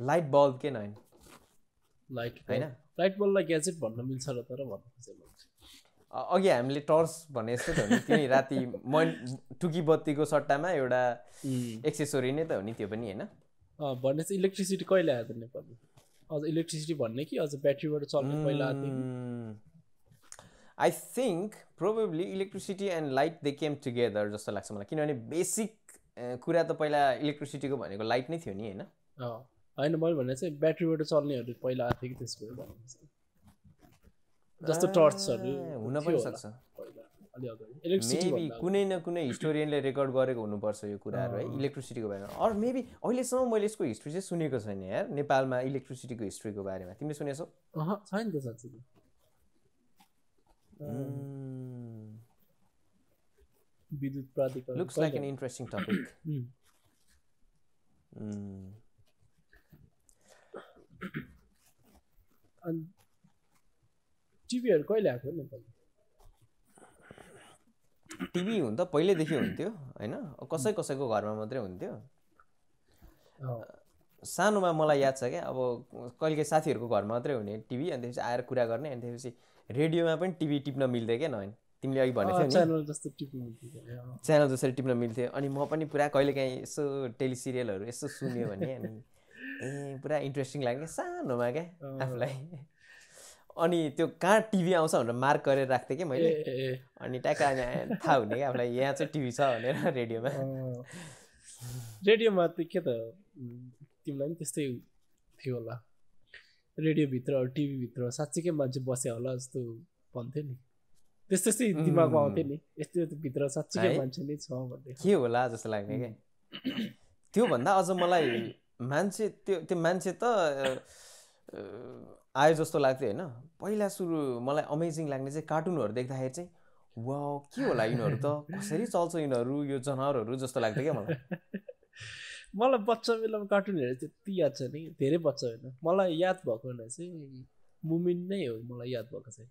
लाइट बल्ब के नआइन लाइट होइन? लाइट बल्बलाई ग्याजेट भन्न मिल्छ र तर भन्नु खोजेको अघि हामीले टर्च भने जस्तो त हो नि त्यही राति म टुकी बत्तीको सट्टामा एउटा एक्सेसोरी नै त हो नि त्यो पनि होइन? भने चाहिँ इलेक्ट्रिसिटी कहिले आयो त नेपालमा? अझ इलेक्ट्रिसिटी भन्ने कि अझ ब्याट्रीबाट चल्ने पहिला I think probably electricity and light they came together जस्तो लाग्छ मलाई। किनभने बेसिक कुरा त पहिला इलेक्ट्रिसिटीको भनेको लाइट नै थियो नि होइन? होइन मैले भने चाहिँ ब्याट्रीबाट चल्नेहरू पहिला आएको कि त्यसको जस्तो टर्चहरू हुन पनि सक्छ। मेबी कुनै न कुनै हिस्टोरियनले रेकर्ड गरेको हुनुपर्छ यो कुराहरू है इलेक्ट्रिसिटीको बारेमा। अरू मेबी अहिलेसम्म मैले यसको हिस्ट्री चाहिँ सुनेको छैन यार नेपालमा इलेक्ट्रिसिटीको हिस्ट्रीको बारेमा। तिमीले सुनेछौ? छैन त साँच्चै। विद्युत प्राधिकरण looks like an interesting topic टिभीहरू कहिले आएको नेपालमा? टिभी हुन त पहिल्यैदेखि हुन्थ्यो होइन? कसै कसैको घरमा मात्रै हुन्थ्यो। सानोमा मलाई याद छ क्या अब कहिले साथीहरूको घरमा मात्रै हुने टिभी अनि त्यसपछि आएर कुरा गर्ने अनि त्यसपछि रेडियोमा पनि टिभी टिप्न मिल्थ्यो क्या नभए। तिमीले अघि भनेको च्यानल जसरी टिप्न मिल्थ्यो। अनि म पनि पुरा कहिलेकाहीँ यसो टेलिसिरियलहरू यसो सुन्यो भने अनि ए पुरा इन्ट्रेस्टिङ लाग्यो सानोमा क्या? आफूलाई। अनि त्यो कहाँ टिभी आउँछ भनेर मार्क गरेर राख्थेँ कि मैले। अनि ट्याक्क थाहा हुने क्या आफूलाई। यहाँ चाहिँ टिभी छ भनेर रेडियोमा। रेडियोमा त के त तिमीलाई पनि त्यस्तै थियो होला। रेडियोभित्र टिभीभित्र साँच्चीकै मान्छे बस्यो होला जस्तो भन्थ्यो नि। त्यस्तै त्यस्तै दिमागमा आउँथ्यो नि। यस्तो भित्र साँच्चीकै मान्छे नै छ भन्ने के होला जस्तो लाग्ने क्या? त्योभन्दा अझ मलाई मान्छे त्यो त्यो मान्छे त आयो जस्तो लाग्थ्यो होइन? पहिला सुरु मलाई अमेजिङ लाग्ने चाहिँ कार्टुनहरू देख्दाखेरि चाहिँ वा के होला यिनीहरू त? कसरी चल्छ यिनीहरू यो जनावरहरू? जस्तो लाग्थ्यो क्या मलाई। मलाई बच्चा बेलामा कार्टुन हेरेर त्यति याद छ नि धेरै बच्चा होइन। मलाई याद भएको चाहिँ मुमिन नै हो मलाई याद भएको चाहिँ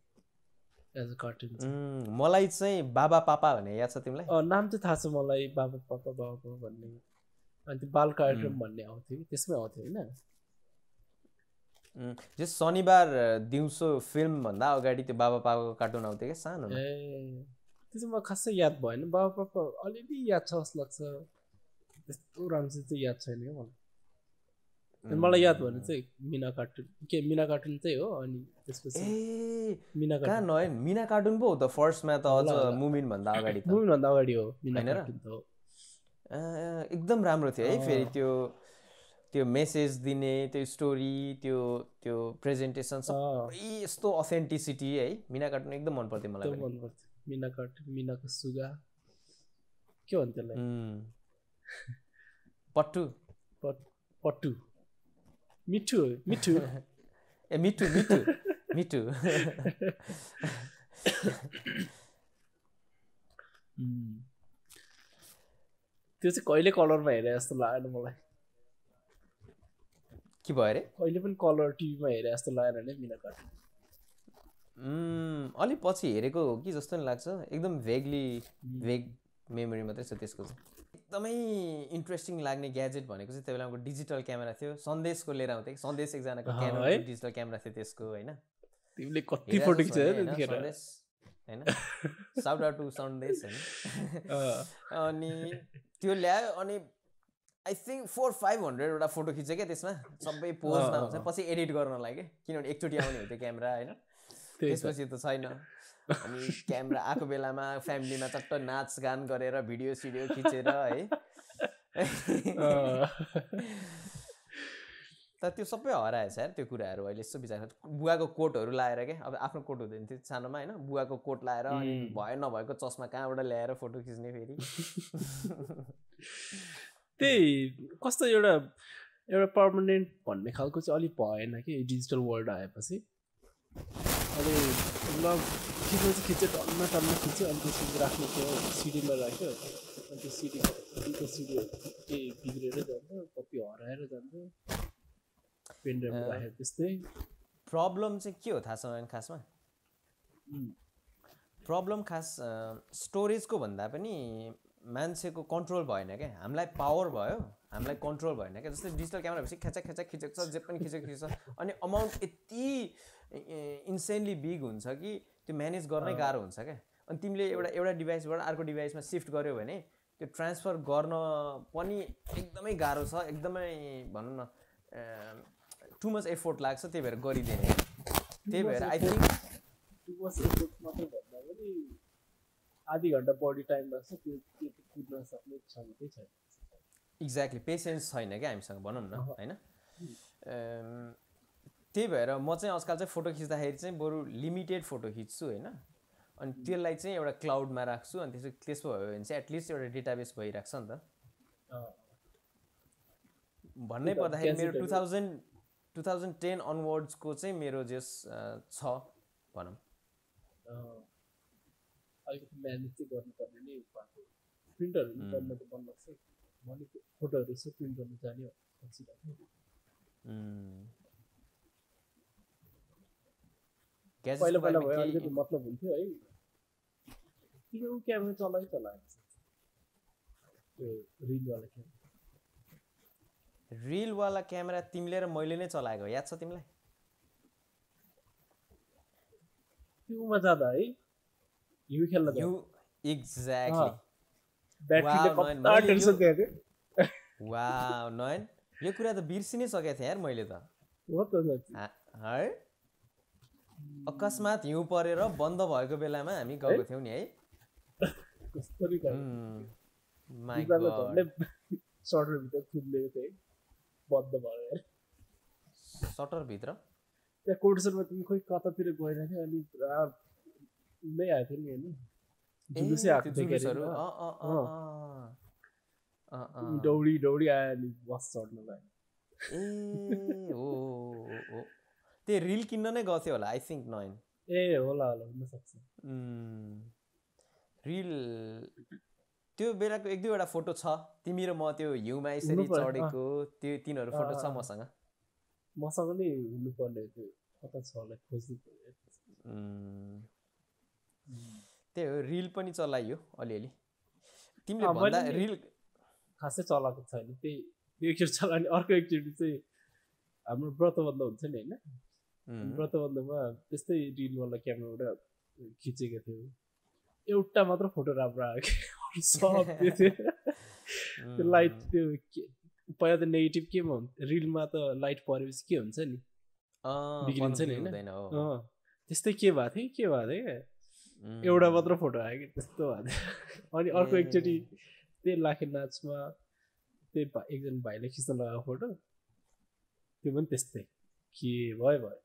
एज अ कार्टुन मलाई चाहिँ बाबा पापा भन्ने याद छ तिमीलाई? नाम चाहिँ थाहा छ मलाई बाबा पापा बाबा भन्ने। अनि त्यो बाल कार्यक्रम भन्ने आउँथ्यो त्यसमै आउँथ्यो होइन? जो शनिबार दिउँसो फिल्मभन्दा अगाडि त्यो बाबा पापाको कार्टुन आउँथ्यो क्या सानो ए त्यो चाहिँ मलाई खासै याद भएन। बाबा पापा अलिअलि याद छ जस्तो लाग्छ। त्यस्तो राम्रोसित चाहिँ याद छैन क्या मलाई। मलाई याद भने चाहिँ मिना कार्टुन। के मिना कार्टुन चाहिँ हो अनि त्यसपछि ए मिना कार्टुन। मिना कार्टुन पो हो त फर्स्टमा त अझ मुमिन भन्दा अगाडि मुमिन भन्दा अगाडि हो मिना कार्टुन त हो। एकदम राम्रो थियो है फेरि त्यो त्यो मेसेज दिने त्यो स्टोरी त्यो त्यो प्रेजेन्टेसन सबै यस्तो अथेन्टिसिटी है मिना कार्टुन एकदम मन पर्थ्यो मलाई मन पर्थ्यो मिना कार्टुन मिनाको सुगा। के भन्थ्यो त्यसलाई? पट्टु। पट्टु। मिठु मिठु। ए मिठु मिठु मिठु। त्यो चाहिँ कहिले कलरमा हेरे जस्तो लागेन मलाई। के भयो अरे? कहिले पनि कलर टिभीमा हेरे जस्तो लागेन नि मिना कार्टुन अलिक पछि हेरेको हो कि जस्तो नि लाग्छ। एकदम भेगली भेग मेमोरी मात्रै छ त्यसको चाहिँ। एकदमै इन्ट्रेस्टिङ लाग्ने ग्याजेट भनेको चाहिँ त्यो बेलाको डिजिटल क्यामेरा थियो। सन्देशको लिएर आउँथ्यो सन्देश एकजनाको क्यामेरा डिजिटल क्यामेरा थियो त्यसको होइन? तिमीले कति फोटो होइन? साउट आउट टु सन्देश होइन? अनि त्यो ल्यायो अनि आई थिङ्क फोर फाइभ हन्ड्रेडवटा फोटो खिच्यो क्या त्यसमा। सबै पोजमा हुन्छ पछि एडिट गर्नलाई क्या किनभने एकचोटि आउने हो त्यो क्यामेरा होइन त्यसपछि त छैन। अनि क्यामेरा आएको बेलामा फ्यामिलीमा चट्ट नाचगान गरेर भिडियो सिडियो खिचेर है? तर त्यो सबै हराएछ यार त्यो कुराहरू अहिले यसो विचार बुवाको कोटहरू लाएर क्या अब आफ्नो कोट हुँदैन थियो सानोमा होइन? बुवाको कोट लाएर अनि भयो नभएको चस्मा कहाँबाट ल्याएर फोटो खिच्ने फेरि? त्यही कस्तो एउटा एउटा पर्मानेन्ट भन्ने खालको चाहिँ अलिक भएन कि डिजिटल वर्ल्ड आएपछि। अनि ल खिच्नु चाहिँ खिच्यो टन्न टन्न खिच्यो अनि त्यसपछि राख्नु थियो सिडीमा राख्यो अनि त्यो सिडी त्यो सिडी के बिग्रेर जान्छ कति हराएर जान्छ। पेनड्राइभ राखेर त्यस्तै प्रब्लम चाहिँ के हो थाहा छ खासमा? प्रब्लम खास स्टोरेजको भन्दा पनि मान्छेको कन्ट्रोल भएन क्या। हामीलाई पावर भयो हामीलाई कन्ट्रोल भएन क्या। जस्तै डिजिटल क्यामेरा भएपछि खेचा खेचा खिचेको छ जे पनि खिचेको खिचेको अनि अमाउन्ट यति इन्सेन्टली बिग हुन्छ कि त्यो म्यानेज गर्नै गाह्रो हुन्छ क्या। अनि तिमीले एउटा एउटा डिभाइसबाट अर्को डिभाइसमा सिफ्ट गऱ्यो भने त्यो ट्रान्सफर गर्न पनि एकदमै गाह्रो छ। एकदमै भनौँ न टु मच एफोर्ट लाग्छ त्यही भएर गरिदिने। त्यही भएर आई थिङ्क आधी घन्टा बढी टाइम लाग्छ त्यो त्यो कुद्न सक्ने क्षमतै छैन। एक्ज्याक्टली पेसेन्स छैन क्या हामीसँग भनौँ न होइन? त्यही भएर म चाहिँ आजकल चाहिँ फोटो खिच्दाखेरि चाहिँ बरु लिमिटेड फोटो खिच्छु होइन? अनि त्यसलाई चाहिँ एउटा क्लाउडमा राख्छु अनि त्यसो त्यसो भयो भने चाहिँ एटलिस्ट एउटा डेटाबेस भइरहेको छ नि त। भन्नै पर्दाखेरि मेरो two thousand two thousand ten अनवर्ड्सको चाहिँ मेरो जस छ भनौँ। अलिकति म्यानेज चाहिँ गर्नुपर्ने नै भएको। प्रिन्टरहरू गर्न त मन लाग्छ मैले फोटोहरू यसो प्रिन्ट गर्नु जाने पहिला पहिला भयो अलिकति मतलब हुन्थ्यो है। किन क्यामेरा चलाइ चलाएको त्यो रिलवाला क्यामेरा। रिलवाला क्यामेरा तिमीले र मैले नै चलाएको याद छ तिमीलाई? त्योमा जाँदा है यु खेल्न यु एक्ज्याक्टली वा नयन यो कुरा त बिर्सिनै सकेको थिएँ यार मैले त। है अकस्मात हिउँ परेर बन्द भएको बेलामा हामी गएको थियौँ नि है? सर्टरभित्र थिएँ। बन्द भयो सटरभित्र? त्यहाँ कोर्टसरमा तिमी खोइ कतातिर थियो अनि पुरा नै आएको थियो नि होइन जुलुसै आएको थियो दौडी दौडी आयो अनि बस चढ्नुलाई ए हो त्यो रिल किन्न नै गएको थियो होला आई थिङ्क नयन। ए होला होला हुनसक्छ। रिल त्यो बेलाको एक दुईवटा फोटो छ। तिमी र म त्यो हिउँमा यसरी चढेको त्यो तिनीहरू फोटो छ मसँग? मसँग नै हुनुपर्ने त्यो कता छ होला खोज्नु त्यही हो रिल पनि चलाइयो अलिअलि। तिमीले भन्दा रिल खासै चलाएको छैन त्यही त्यो एकचोटि चलाउने अर्को एकचोटि चाहिँ हाम्रो व्रतबन्ध हुन्छ नि होइन? व्रतबन्धमा त्यस्तै रिलवाला क्यामेराबाट खिचेको थियो। एउटा मात्र फोटो राम्रो आयो सब त्यो त्यो लाइट त्यो पहिला त नेगेटिभ केमा हुन्छ रिलमा त लाइट परेपछि के हुन्छ नि? बिग्रिन्छ नि होइन? त्यस्तै के भएको थियो? के भएको थियो एउटा मात्र फोटो आयो कि? त्यस्तो भएको थियो। अनि अर्को एकचोटि त्यही लाखे नाचमा त्यही एकजना भाइले खिच्न लगाएको फोटो। त्यो पनि त्यस्तै। के भयो भयो?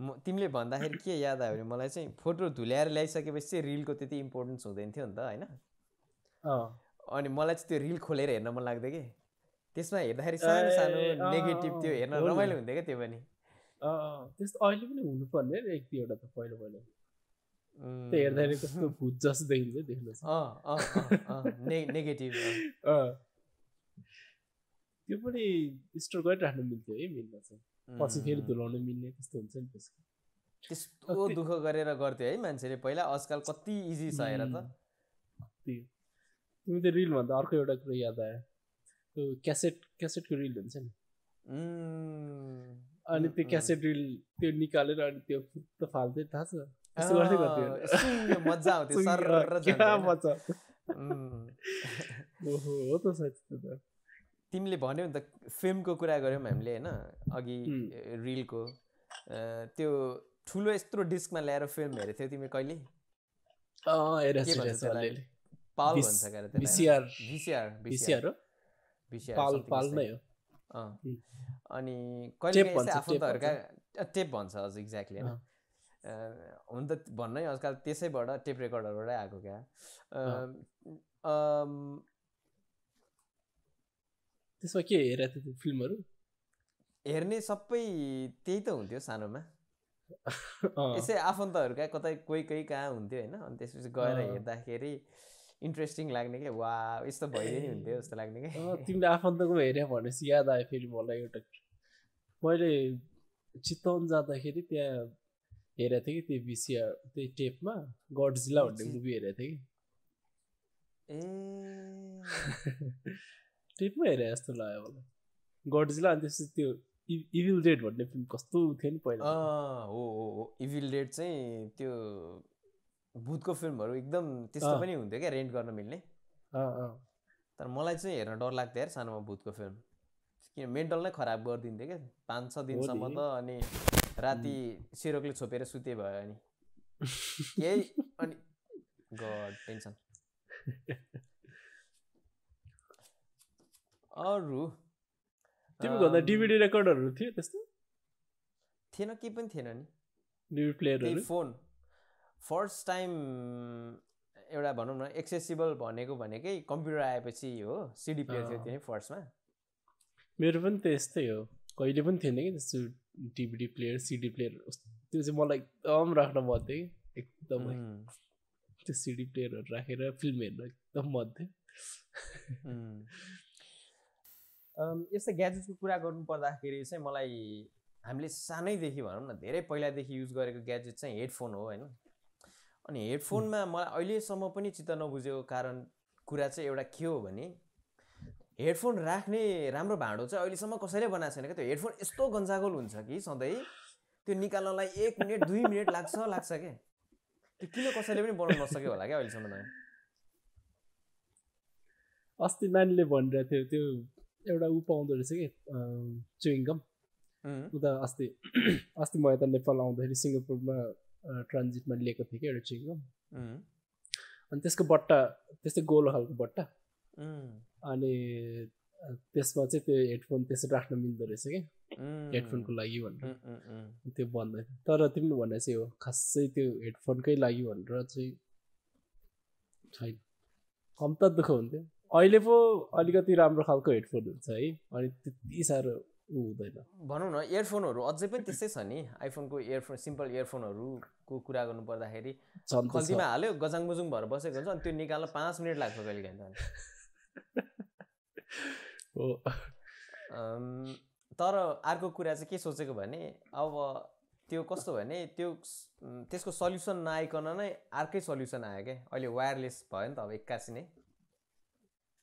म तिमीले भन्दाखेरि के याद आयो भने मलाई चाहिँ फोटो धुल्याएर ल्याइसकेपछि चाहिँ रिलको त्यति इम्पोर्टेन्स हुँदैन थियो नि त होइन? अनि मलाई चाहिँ त्यो रिल खोलेर हेर्न मन लाग्थ्यो कि? त्यसमा हेर्दाखेरि सानो सानो नेगेटिभ त्यो हेर्न रमाइलो हुन्थ्यो क्या त्यो पनि। त्यस्तो अहिले पनि हुनुपर्ने एक दुईवटा त पहिला पहिला। त्यो हेर्दाखेरि कस्तो भूत जस्तो देखिन्छ देख्नुहोस् नेगेटिभ त्यो पनि स्टोर गरिराख्नु मिल्थ्यो है मिल्न चाहिँ। पछि फेरि धुलाउन मिल्ने त्यस्तो हुन्छ नि त्यसको। त्यस्तो दुःख गरेर गर्थ्यो है मान्छेले। पहिला आजकल कति इजी छ हेर त। तिमी त रिल भन्दा अर्को एउटा कुरो याद आयो। त्यो क्यासेट क्यासेटको रिल हुन्छ नि। अनि त्यो क्यासेट रिल त्यो निकालेर अनि त्यो त फाल्थ्यो थाहा छ। त्यस्तो गर्दै गर्थ्यो मजा आउँथ्यो मजा ओहो हो त सायद त। तिमीले भन्यौ नि त फिल्मको कुरा गऱ्यौँ हामीले होइन? अघि रिलको। त्यो ठुलो यत्रो डिस्कमा ल्याएर फिल्म हेरेको थियौ तिमी कहिले? पाल भन्छ अनि कहिले आफन्तहरूका टेप भन्छ हजुर एक्ज्याक्टली होइन? हुन त भन्नै आजकल त्यसैबाट टेप रेकर्डरबाटै आएको क्या। त्यसमा के हेरेको थियो फिल्महरू? हेर्ने सबै त्यही त हुन्थ्यो सानोमा। यसै आफन्तहरूका कतै कोही कोही कहाँ हुन्थ्यो होइन अनि त्यसपछि गएर हेर्दाखेरि इन्ट्रेस्टिङ लाग्ने क्या वा यस्तो भइदियो नि हुन्थ्यो जस्तो लाग्ने क्या तिमीले आफन्तको हेऱ्यो भनेपछि याद आयो फेरि मलाई एउटा। मैले चितवन जाँदाखेरि त्यहाँ हेरेको थिएँ कि त्यो भिसिआर त्यही टेपमा गडजिला भन्ने मुभी हेरेको थिएँ कि। ए। टेपमा हेरे जस्तो लाग्यो मलाई। गडजिला अनि त्यसपछि त्यो इभिल डेड भन्ने फिल्म कस्तो थियो नि पहिला। हो हो इभिल डेड चाहिँ त्यो भूतको फिल्महरू एकदम त्यस्तो पनि हुन्थ्यो क्या रेन्ट गर्न मिल्ने। तर मलाई चाहिँ हेर्न डर लाग्थ्यो यार सानोमा भूतको फिल्म किन मेन्टल नै खराब गरिदिन्थ्यो क्या। पाँच छ दिनसम्म त अनि राति सिरोकले छोपेर सुते भयो अनि। केही अनि गड टेन्सन। अरू? तिमी भन्दा डिभिडी रेकर्डहरू थियो त्यस्तो? थिएन केही पनि थिएन नि। Player phone. फर्स्ट टाइम एउटा भनौँ न एक्सेसिबल भनेको भनेकै कम्प्युटर आएपछि हो सिडी प्लेयर थियो त्यो फर्स्टमा। मेरो पनि त्यस्तै हो। कहिले पनि थिएन कि त्यस्तो डिभिडी प्लेयर सिडी प्लेयर त्यो चाहिँ मलाई एकदम राख्न मन थियो कि। एकदमै त्यो सिडी प्लेयरहरू राखेर फिल्म हेर्न एकदम मन थियो। यस्तो ग्याजेट्सको कुरा गर्नु पर्दाखेरि चाहिँ मलाई हामीले सानैदेखि भनौँ न धेरै पहिलादेखि युज गरेको ग्याजेट चाहिँ हेडफोन हो होइन? अनि हेडफोनमा मलाई अहिलेसम्म पनि चित्त नबुझेको कारण कुरा चाहिँ एउटा के हो भने हेडफोन राख्ने राम्रो भाँडो चाहिँ अहिलेसम्म कसैले बनाएको छैन क्या? त्यो हेडफोन यस्तो गन्जागोल हुन्छ कि सधैँ? त्यो निकाल्नलाई एक मिनट दुई मिनट लाग्छ लाग्छ क्या त्यो किन कसैले पनि बनाउनु नसक्यो होला क्या अहिलेसम्म अस्ति नानीले भनिरहेको थियो त्यो एउटा ऊ पाउँदो रहेछ कि चुइङगम उता अस्ति अस्ति म यता नेपाल आउँदाखेरि सिङ्गापुरमा ट्रान्जिटमा लिएको थिएँ कि एउटा चुइङगम अनि त्यसको बट्टा त्यस्तै गोलो खालको बट्टा। अनि त्यसमा चाहिँ त्यो हेडफोन त्यसरी राख्न मिल्दो रहेछ कि हेडफोनको लागि भनेर। त्यो भन्दै तर तिमीले भने चाहिँ हो खासै त्यो हेडफोनकै लागि भनेर चाहिँ छैन। कम त दुःख हुन्थ्यो। अहिले पो अलिकति राम्रो खालको हेडफोन हुन्छ है अनि त्यति साह्रो ऊ हुँदैन। भनौँ न इयरफोनहरू अझै पनि त्यस्तै छ नि। आइफोनको इयरफोन सिम्पल इयरफोनहरूको कुरा गर्नु पर्दाखेरि खल्तीमा हाल्यो गजाङ मुजुङ भएर बसेको हुन्छ अनि त्यो निकाल्न पाँच मिनट लाग्छ कहिले काहीँ हो। तर अर्को कुरा चाहिँ के सोचेको भने अब त्यो कस्तो भने त्यो त्यसको सल्युसन नआइकन नै अर्कै सल्युसन आयो क्या। अहिले वायरलेस भयो नि त अब एक्कासी नै।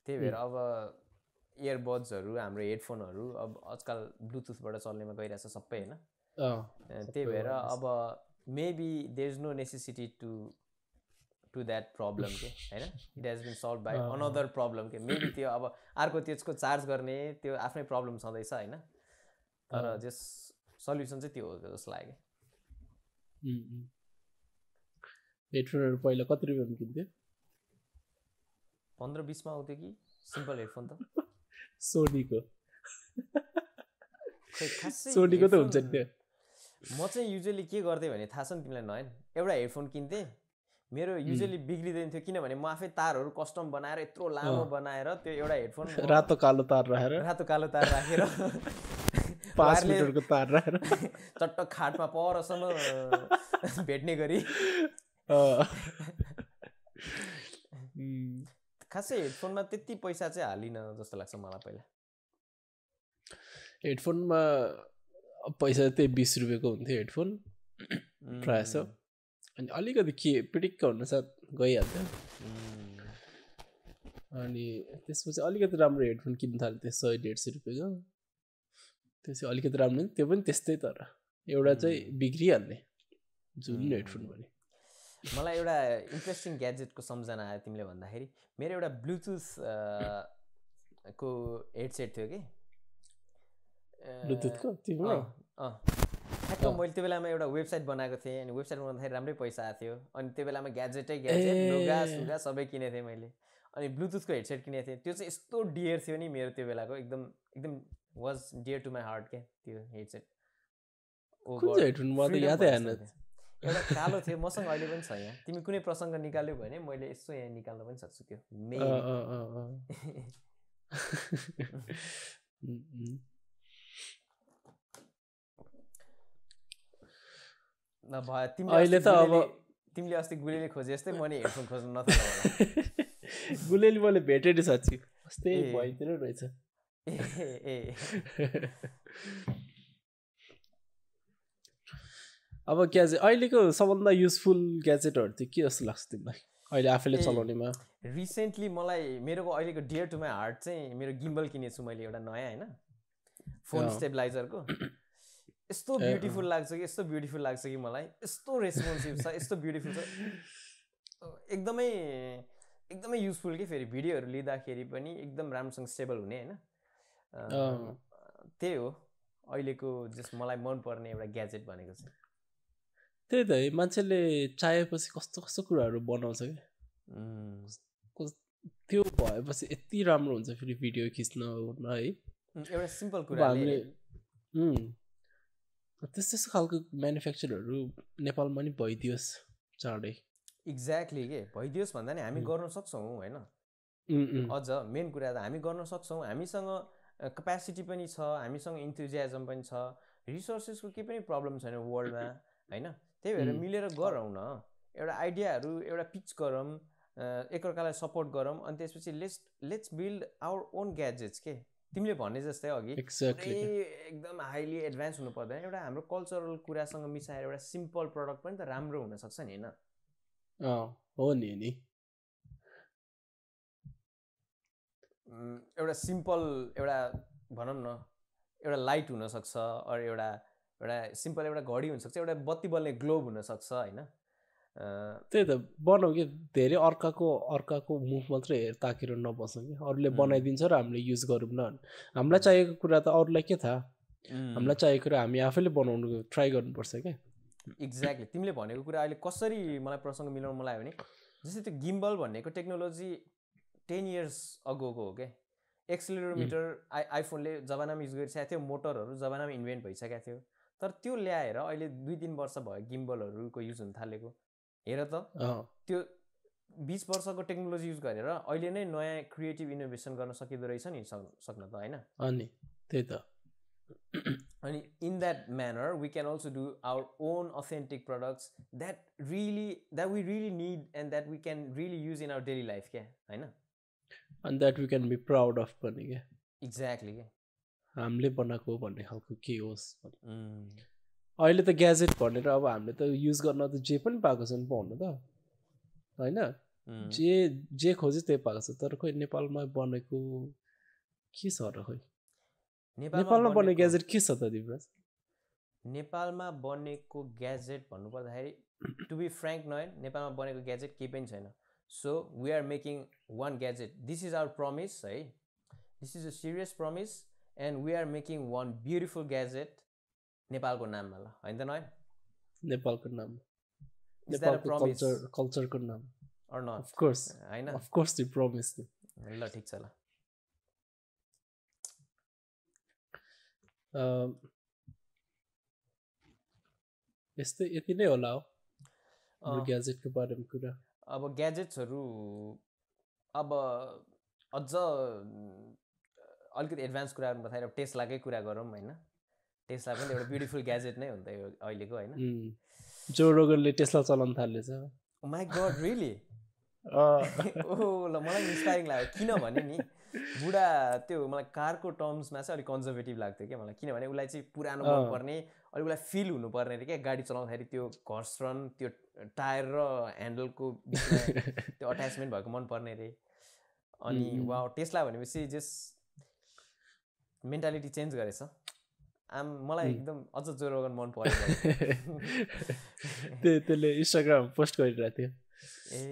त्यही भएर अब इयरबड्सहरू हाम्रो हेडफोनहरू अब आजकल ब्लुटुथबाट चल्नेमा गइरहेछ सबै होइन? त्यही भएर अब maybe there is no necessity to to that problem के होइन? It has been solve by another problem के। मेबी त्यो अब अर्को त्यसको चार्ज गर्ने त्यो आफ्नै प्रब्लम छँदैछ होइन? तर जस सल्युसन चाहिँ त्यो हो जस्तो लाग्यो। हेडफोनहरू पहिला कति रुपियाँमा किन्थ्यो पन्ध्र बिसमा आउँथ्यो कि? सिम्पल हेडफोन त। सोनीको। सोनीको त हुन्छ नि त्यो। म चाहिँ युजली के गर्थेँ भने थाहा छ नि तिमीलाई नयन? एउटा हेडफोन किन्थेँ। मेरो युजली बिग्रिँदैन थियो किनभने म आफै तारहरू कस्टम बनाएर यत्रो लामो बनाएर त्यो एउटा हेडफोन रातो कालो तार राखेर। रातो कालो तार राखेर। पाँच मिटरको तार राखेर। चट्ट खाटमा परसम्म भेट्ने गरी। खासै हेडफोनमा त्यति पैसा चाहिँ हालिनँ जस्तो लाग्छ मलाई पहिला। हेडफोनमा पैसा त्यही बिस रुपियाँको हुन्थ्यो हेडफोन प्रायः जस्तो अनि अलिकति के पिटिक्क हुनसाथ गइहाल्थ्यो। अनि त्यसपछि अलिकति राम्रो हेडफोन किन्नु थाल्यो त्यो सय डेढ सय रुपियाँको त्यो चाहिँ अलिकति राम्रो त्यो पनि त्यस्तै तर। एउटा चाहिँ बिग्रिहाल्ने जुन हेडफोन भने। मलाई एउटा इन्ट्रेस्टिङ ग्याजेटको सम्झना आयो तिमीले भन्दाखेरि मेरो एउटा ब्लुटुथ को हेडसेट थियो कि? ठ्याक्क मैले त्यो बेलामा एउटा वेबसाइट बनाएको थिएँ अनि वेबसाइट बनाउँदाखेरि राम्रै पैसा आएको थियो। अनि त्यो बेलामा ग्याजेटै ग्याजेट लुगा सुगा सबै किनेको थिएँ मैले। अनि ब्लुटुथको हेडसेट किनेको थिएँ। त्यो चाहिँ यस्तो डियर थियो नि मेरो त्यो बेलाको। एकदम एकदम was dear to my heart क्या त्यो हेडसेट एउटा कालो थियो मसँग अहिले पनि छ यहाँ। तिमी कुनै प्रसङ्ग निकाल्यो भने मैले यसो यहाँ निकाल्न पनि सक्छु त्यो भयो। अहिले त अब तिमीले अस्ति गुलेली खोजे जस्तै मैले हेडफोन खोज्नु नथाल्नु गुलेली मैले भेटेँ नि साँच्ची कस्तै भइदिनु रहेछ। ए। अब ग्याजेट अहिलेको सबभन्दा युजफुल ग्याजेटहरू चाहिँ के जस्तो लाग्छ तिमीलाई? अहिले आफैले चलाउनेमा? रिसेन्टली मलाई मेरो अहिलेको डियर टु माई हार्ट चाहिँ मेरो गिम्बल किनेछु मैले एउटा नयाँ होइन? फोन स्टेबलाइजरको यस्तो ब्युटिफुल लाग्छ कि यस्तो ब्युटिफुल लाग्छ कि मलाई? यस्तो रेस्पोन्सिभ छ यस्तो ब्युटिफुल छ। एकदमै एकदमै युजफुल कि फेरि भिडियोहरू लिँदाखेरि पनि एकदम राम्रोसँग स्टेबल हुने होइन? त्यही हो अहिलेको जस मलाई मनपर्ने एउटा ग्याजेट भनेको चाहिँ। त्यही त है मान्छेले चाहेपछि कस्तो कस्तो कुराहरू बनाउँछ क्या त्यो भएपछि यति राम्रो हुन्छ फेरि भिडियो खिच्न है एउटा सिम्पल कुरा हामीले त्यस्तो त्यस्तो खालको म्यानुफ्याक्चरहरू नेपालमा नि भइदियोस् चाँडै एक्ज्याक्टली के भइदियोस् भन्दा नि हामी गर्न सक्छौँ होइन अझ मेन कुरा त हामी गर्न सक्छौँ हामीसँग क्यापेसिटी पनि छ हामीसँग इन्थुजियाजम पनि छ रिसोर्सेसको केही पनि प्रब्लम छैन वर्ल्डमा होइन त्यही भएर मिलेर गरौँ न। एउटा आइडियाहरू एउटा पिच गरौँ एकअर्कालाई सपोर्ट गरौँ अनि त्यसपछि let's let's build our own gadgets के? तिमीले भने जस्तै अघि। एकदम हाइली एडभान्स हुनु पर्दैन। एउटा हाम्रो कल्चरल कुरासँग मिसाएर एउटा सिम्पल प्रडक्ट पनि त राम्रो हुनसक्छ नि होइन? हो नि नि। एउटा सिम्पल एउटा भनौँ न एउटा लाइट हुनसक्छ अरू एउटा एउटा सिम्पल एउटा घडी हुनसक्छ एउटा बत्ती बल्ने ग्लोब हुनसक्छ होइन? त्यही त बनाऊ कि? धेरै अर्काको अर्काको मुख मात्रै हेर ताकेर नबसौँ कि? अरूले बनाइदिन्छ र हामीले युज गरौँ न। हामीलाई चाहिएको कुरा त अरूलाई के थाहा? हामीलाई चाहिएको कुरा हामी आफैले बनाउनु ट्राई गर्नुपर्छ क्या? एक्ज्याक्टली तिमीले भनेको कुरा अहिले कसरी मलाई प्रसङ्ग मिलाउनु मलाई भने जस्तै त्यो गिम्बल भनेको टेक्नोलोजी टेन इयर्स अगोको हो क्या? एक्सिलोमिटर आई आइफोनले जमानामा युज गरिसकेको थियो मोटरहरू जमानामा इन्भेन्ट भइसकेको थियो। तर त्यो ल्याएर अहिले दुई तिन वर्ष भयो गिम्बलहरूको युज हुन थालेको। हेर त त्यो बिस वर्षको टेक्नोलोजी युज गरेर अहिले नै नयाँ क्रिएटिभ इनोभेसन गर्न सकिँदो रहेछ नि सक्न त होइन? अनि त्यही त। अनि in that manner we can also do our own authentic products that really that we really need and that we can really use in our daily life क्या होइन? And that we can be proud of पनि क्या exactly क्या हामीले बनाएको भन्ने खालको के होस् अहिले त ग्याजेट भनेर अब हामीले त युज गर्न त जे पनि पाएको छ नि पाउनु त होइन? जे जे खोजे त्यही पाएको छ। तर खोइ नेपालमा बनेको के छ र खोइ? नेपालमा बनेको ग्याजेट के छ त दिवराज? नेपालमा बनेको ग्याजेट भन्नु पर्दाखेरि टु बी फ्रेङ्क नयन नेपालमा बनेको ग्याजेट केही पनि छैन। So we are making one gadget this is our promise है? This is a serious promise and we are making one beautiful gadget नेपालको नाममा ल होइन त नयन नेपालको नाम कल्चरको नाम अफकोर्स होइन? अफकोर्स प्रमिस ल ठिक छ ल। यस्तै यति नै होला हो। ग्याजेटको बारेमा कुरा। अब ग्याजेट्सहरू अब अझ अलिकति एडभान्स कुराहरू बताएर टेस्लाकै कुरा गरौँ होइन। टेस्ला पनि एउटा ब्युटिफुल ग्याजेट नै हो त यो अहिलेको होइन। जो रोगनले टेस्ला चलाउन थालेछ माई गड रियली ओ ल मलाई इन्सपाइरिङ लाग्यो। किनभने नि बुढा त्यो मलाई कारको टर्म्समा चाहिँ अलिक कन्जर्भेटिभ लाग्थ्यो क्या मलाई। किनभने उसलाई चाहिँ पुरानो मनपर्ने अलिक उसलाई फिल हुनुपर्ने क्या गाडी चलाउँदाखेरि त्यो घर्षण त्यो टायर र ह्यान्डलको त्यो अट्याचमेन्ट भएको मनपर्ने अरे। अनि वा टेस्ला भनेपछि जस मेन्टालिटी चेन्ज गरेछ। आम मलाई एकदम अझ जोरोगन मन पऱ्यो त्यसले इन्स्टाग्राम पोस्ट गरिरहेको थियो। ए।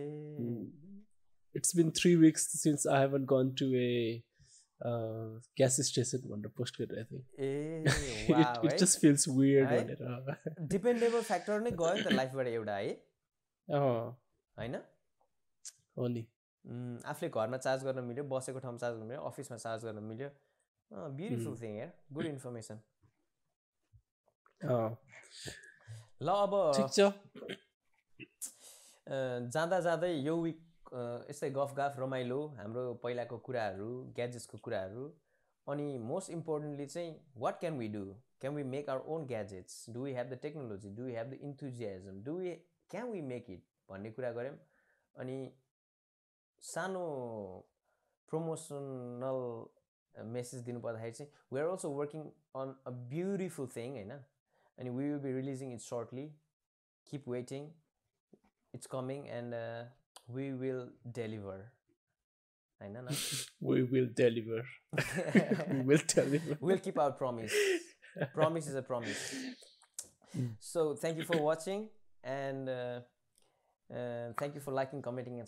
It's been three weeks since I haven't gone to a gas station भनेर पोस्ट गरिरहेको थिएँ। Uh it just feels weird भनेर। डिपेन्डेबल फ्याक्टर नै गयो नि त लाइफबाट एउटा है। होइन? हो नि। आफूले घरमा चार्ज गर्न मिल्यो बसेको ठाउँमा चार्ज गर्न मिल्यो अफिसमा चार्ज गर्न मिल्यो। ब्युटिफुल थिङ यार गुड इन्फर्मेसन ल अब जाँदा जाँदै यो विक यस्तै गफ गफ रमाइलो हाम्रो पहिलाको कुराहरू ग्याजेट्सको कुराहरू। अनि मोस्ट इम्पोर्टेन्टली चाहिँ what can we do can we make our own gadgets do we have the technology do we have the enthusiasm do we can we make it भन्ने कुरा गऱ्यौँ। अनि सानो प्रमोसनल मेसेज दिनु पर्दाखेरि चाहिँ we are also working on a beautiful thing होइन and we will be releasing it shortly keep waiting it's coming and uh, we will deliver I know, we will deliver we will deliver we'll keep our promise promise is a promise so thank you for watching and uh, uh, thank you for liking commenting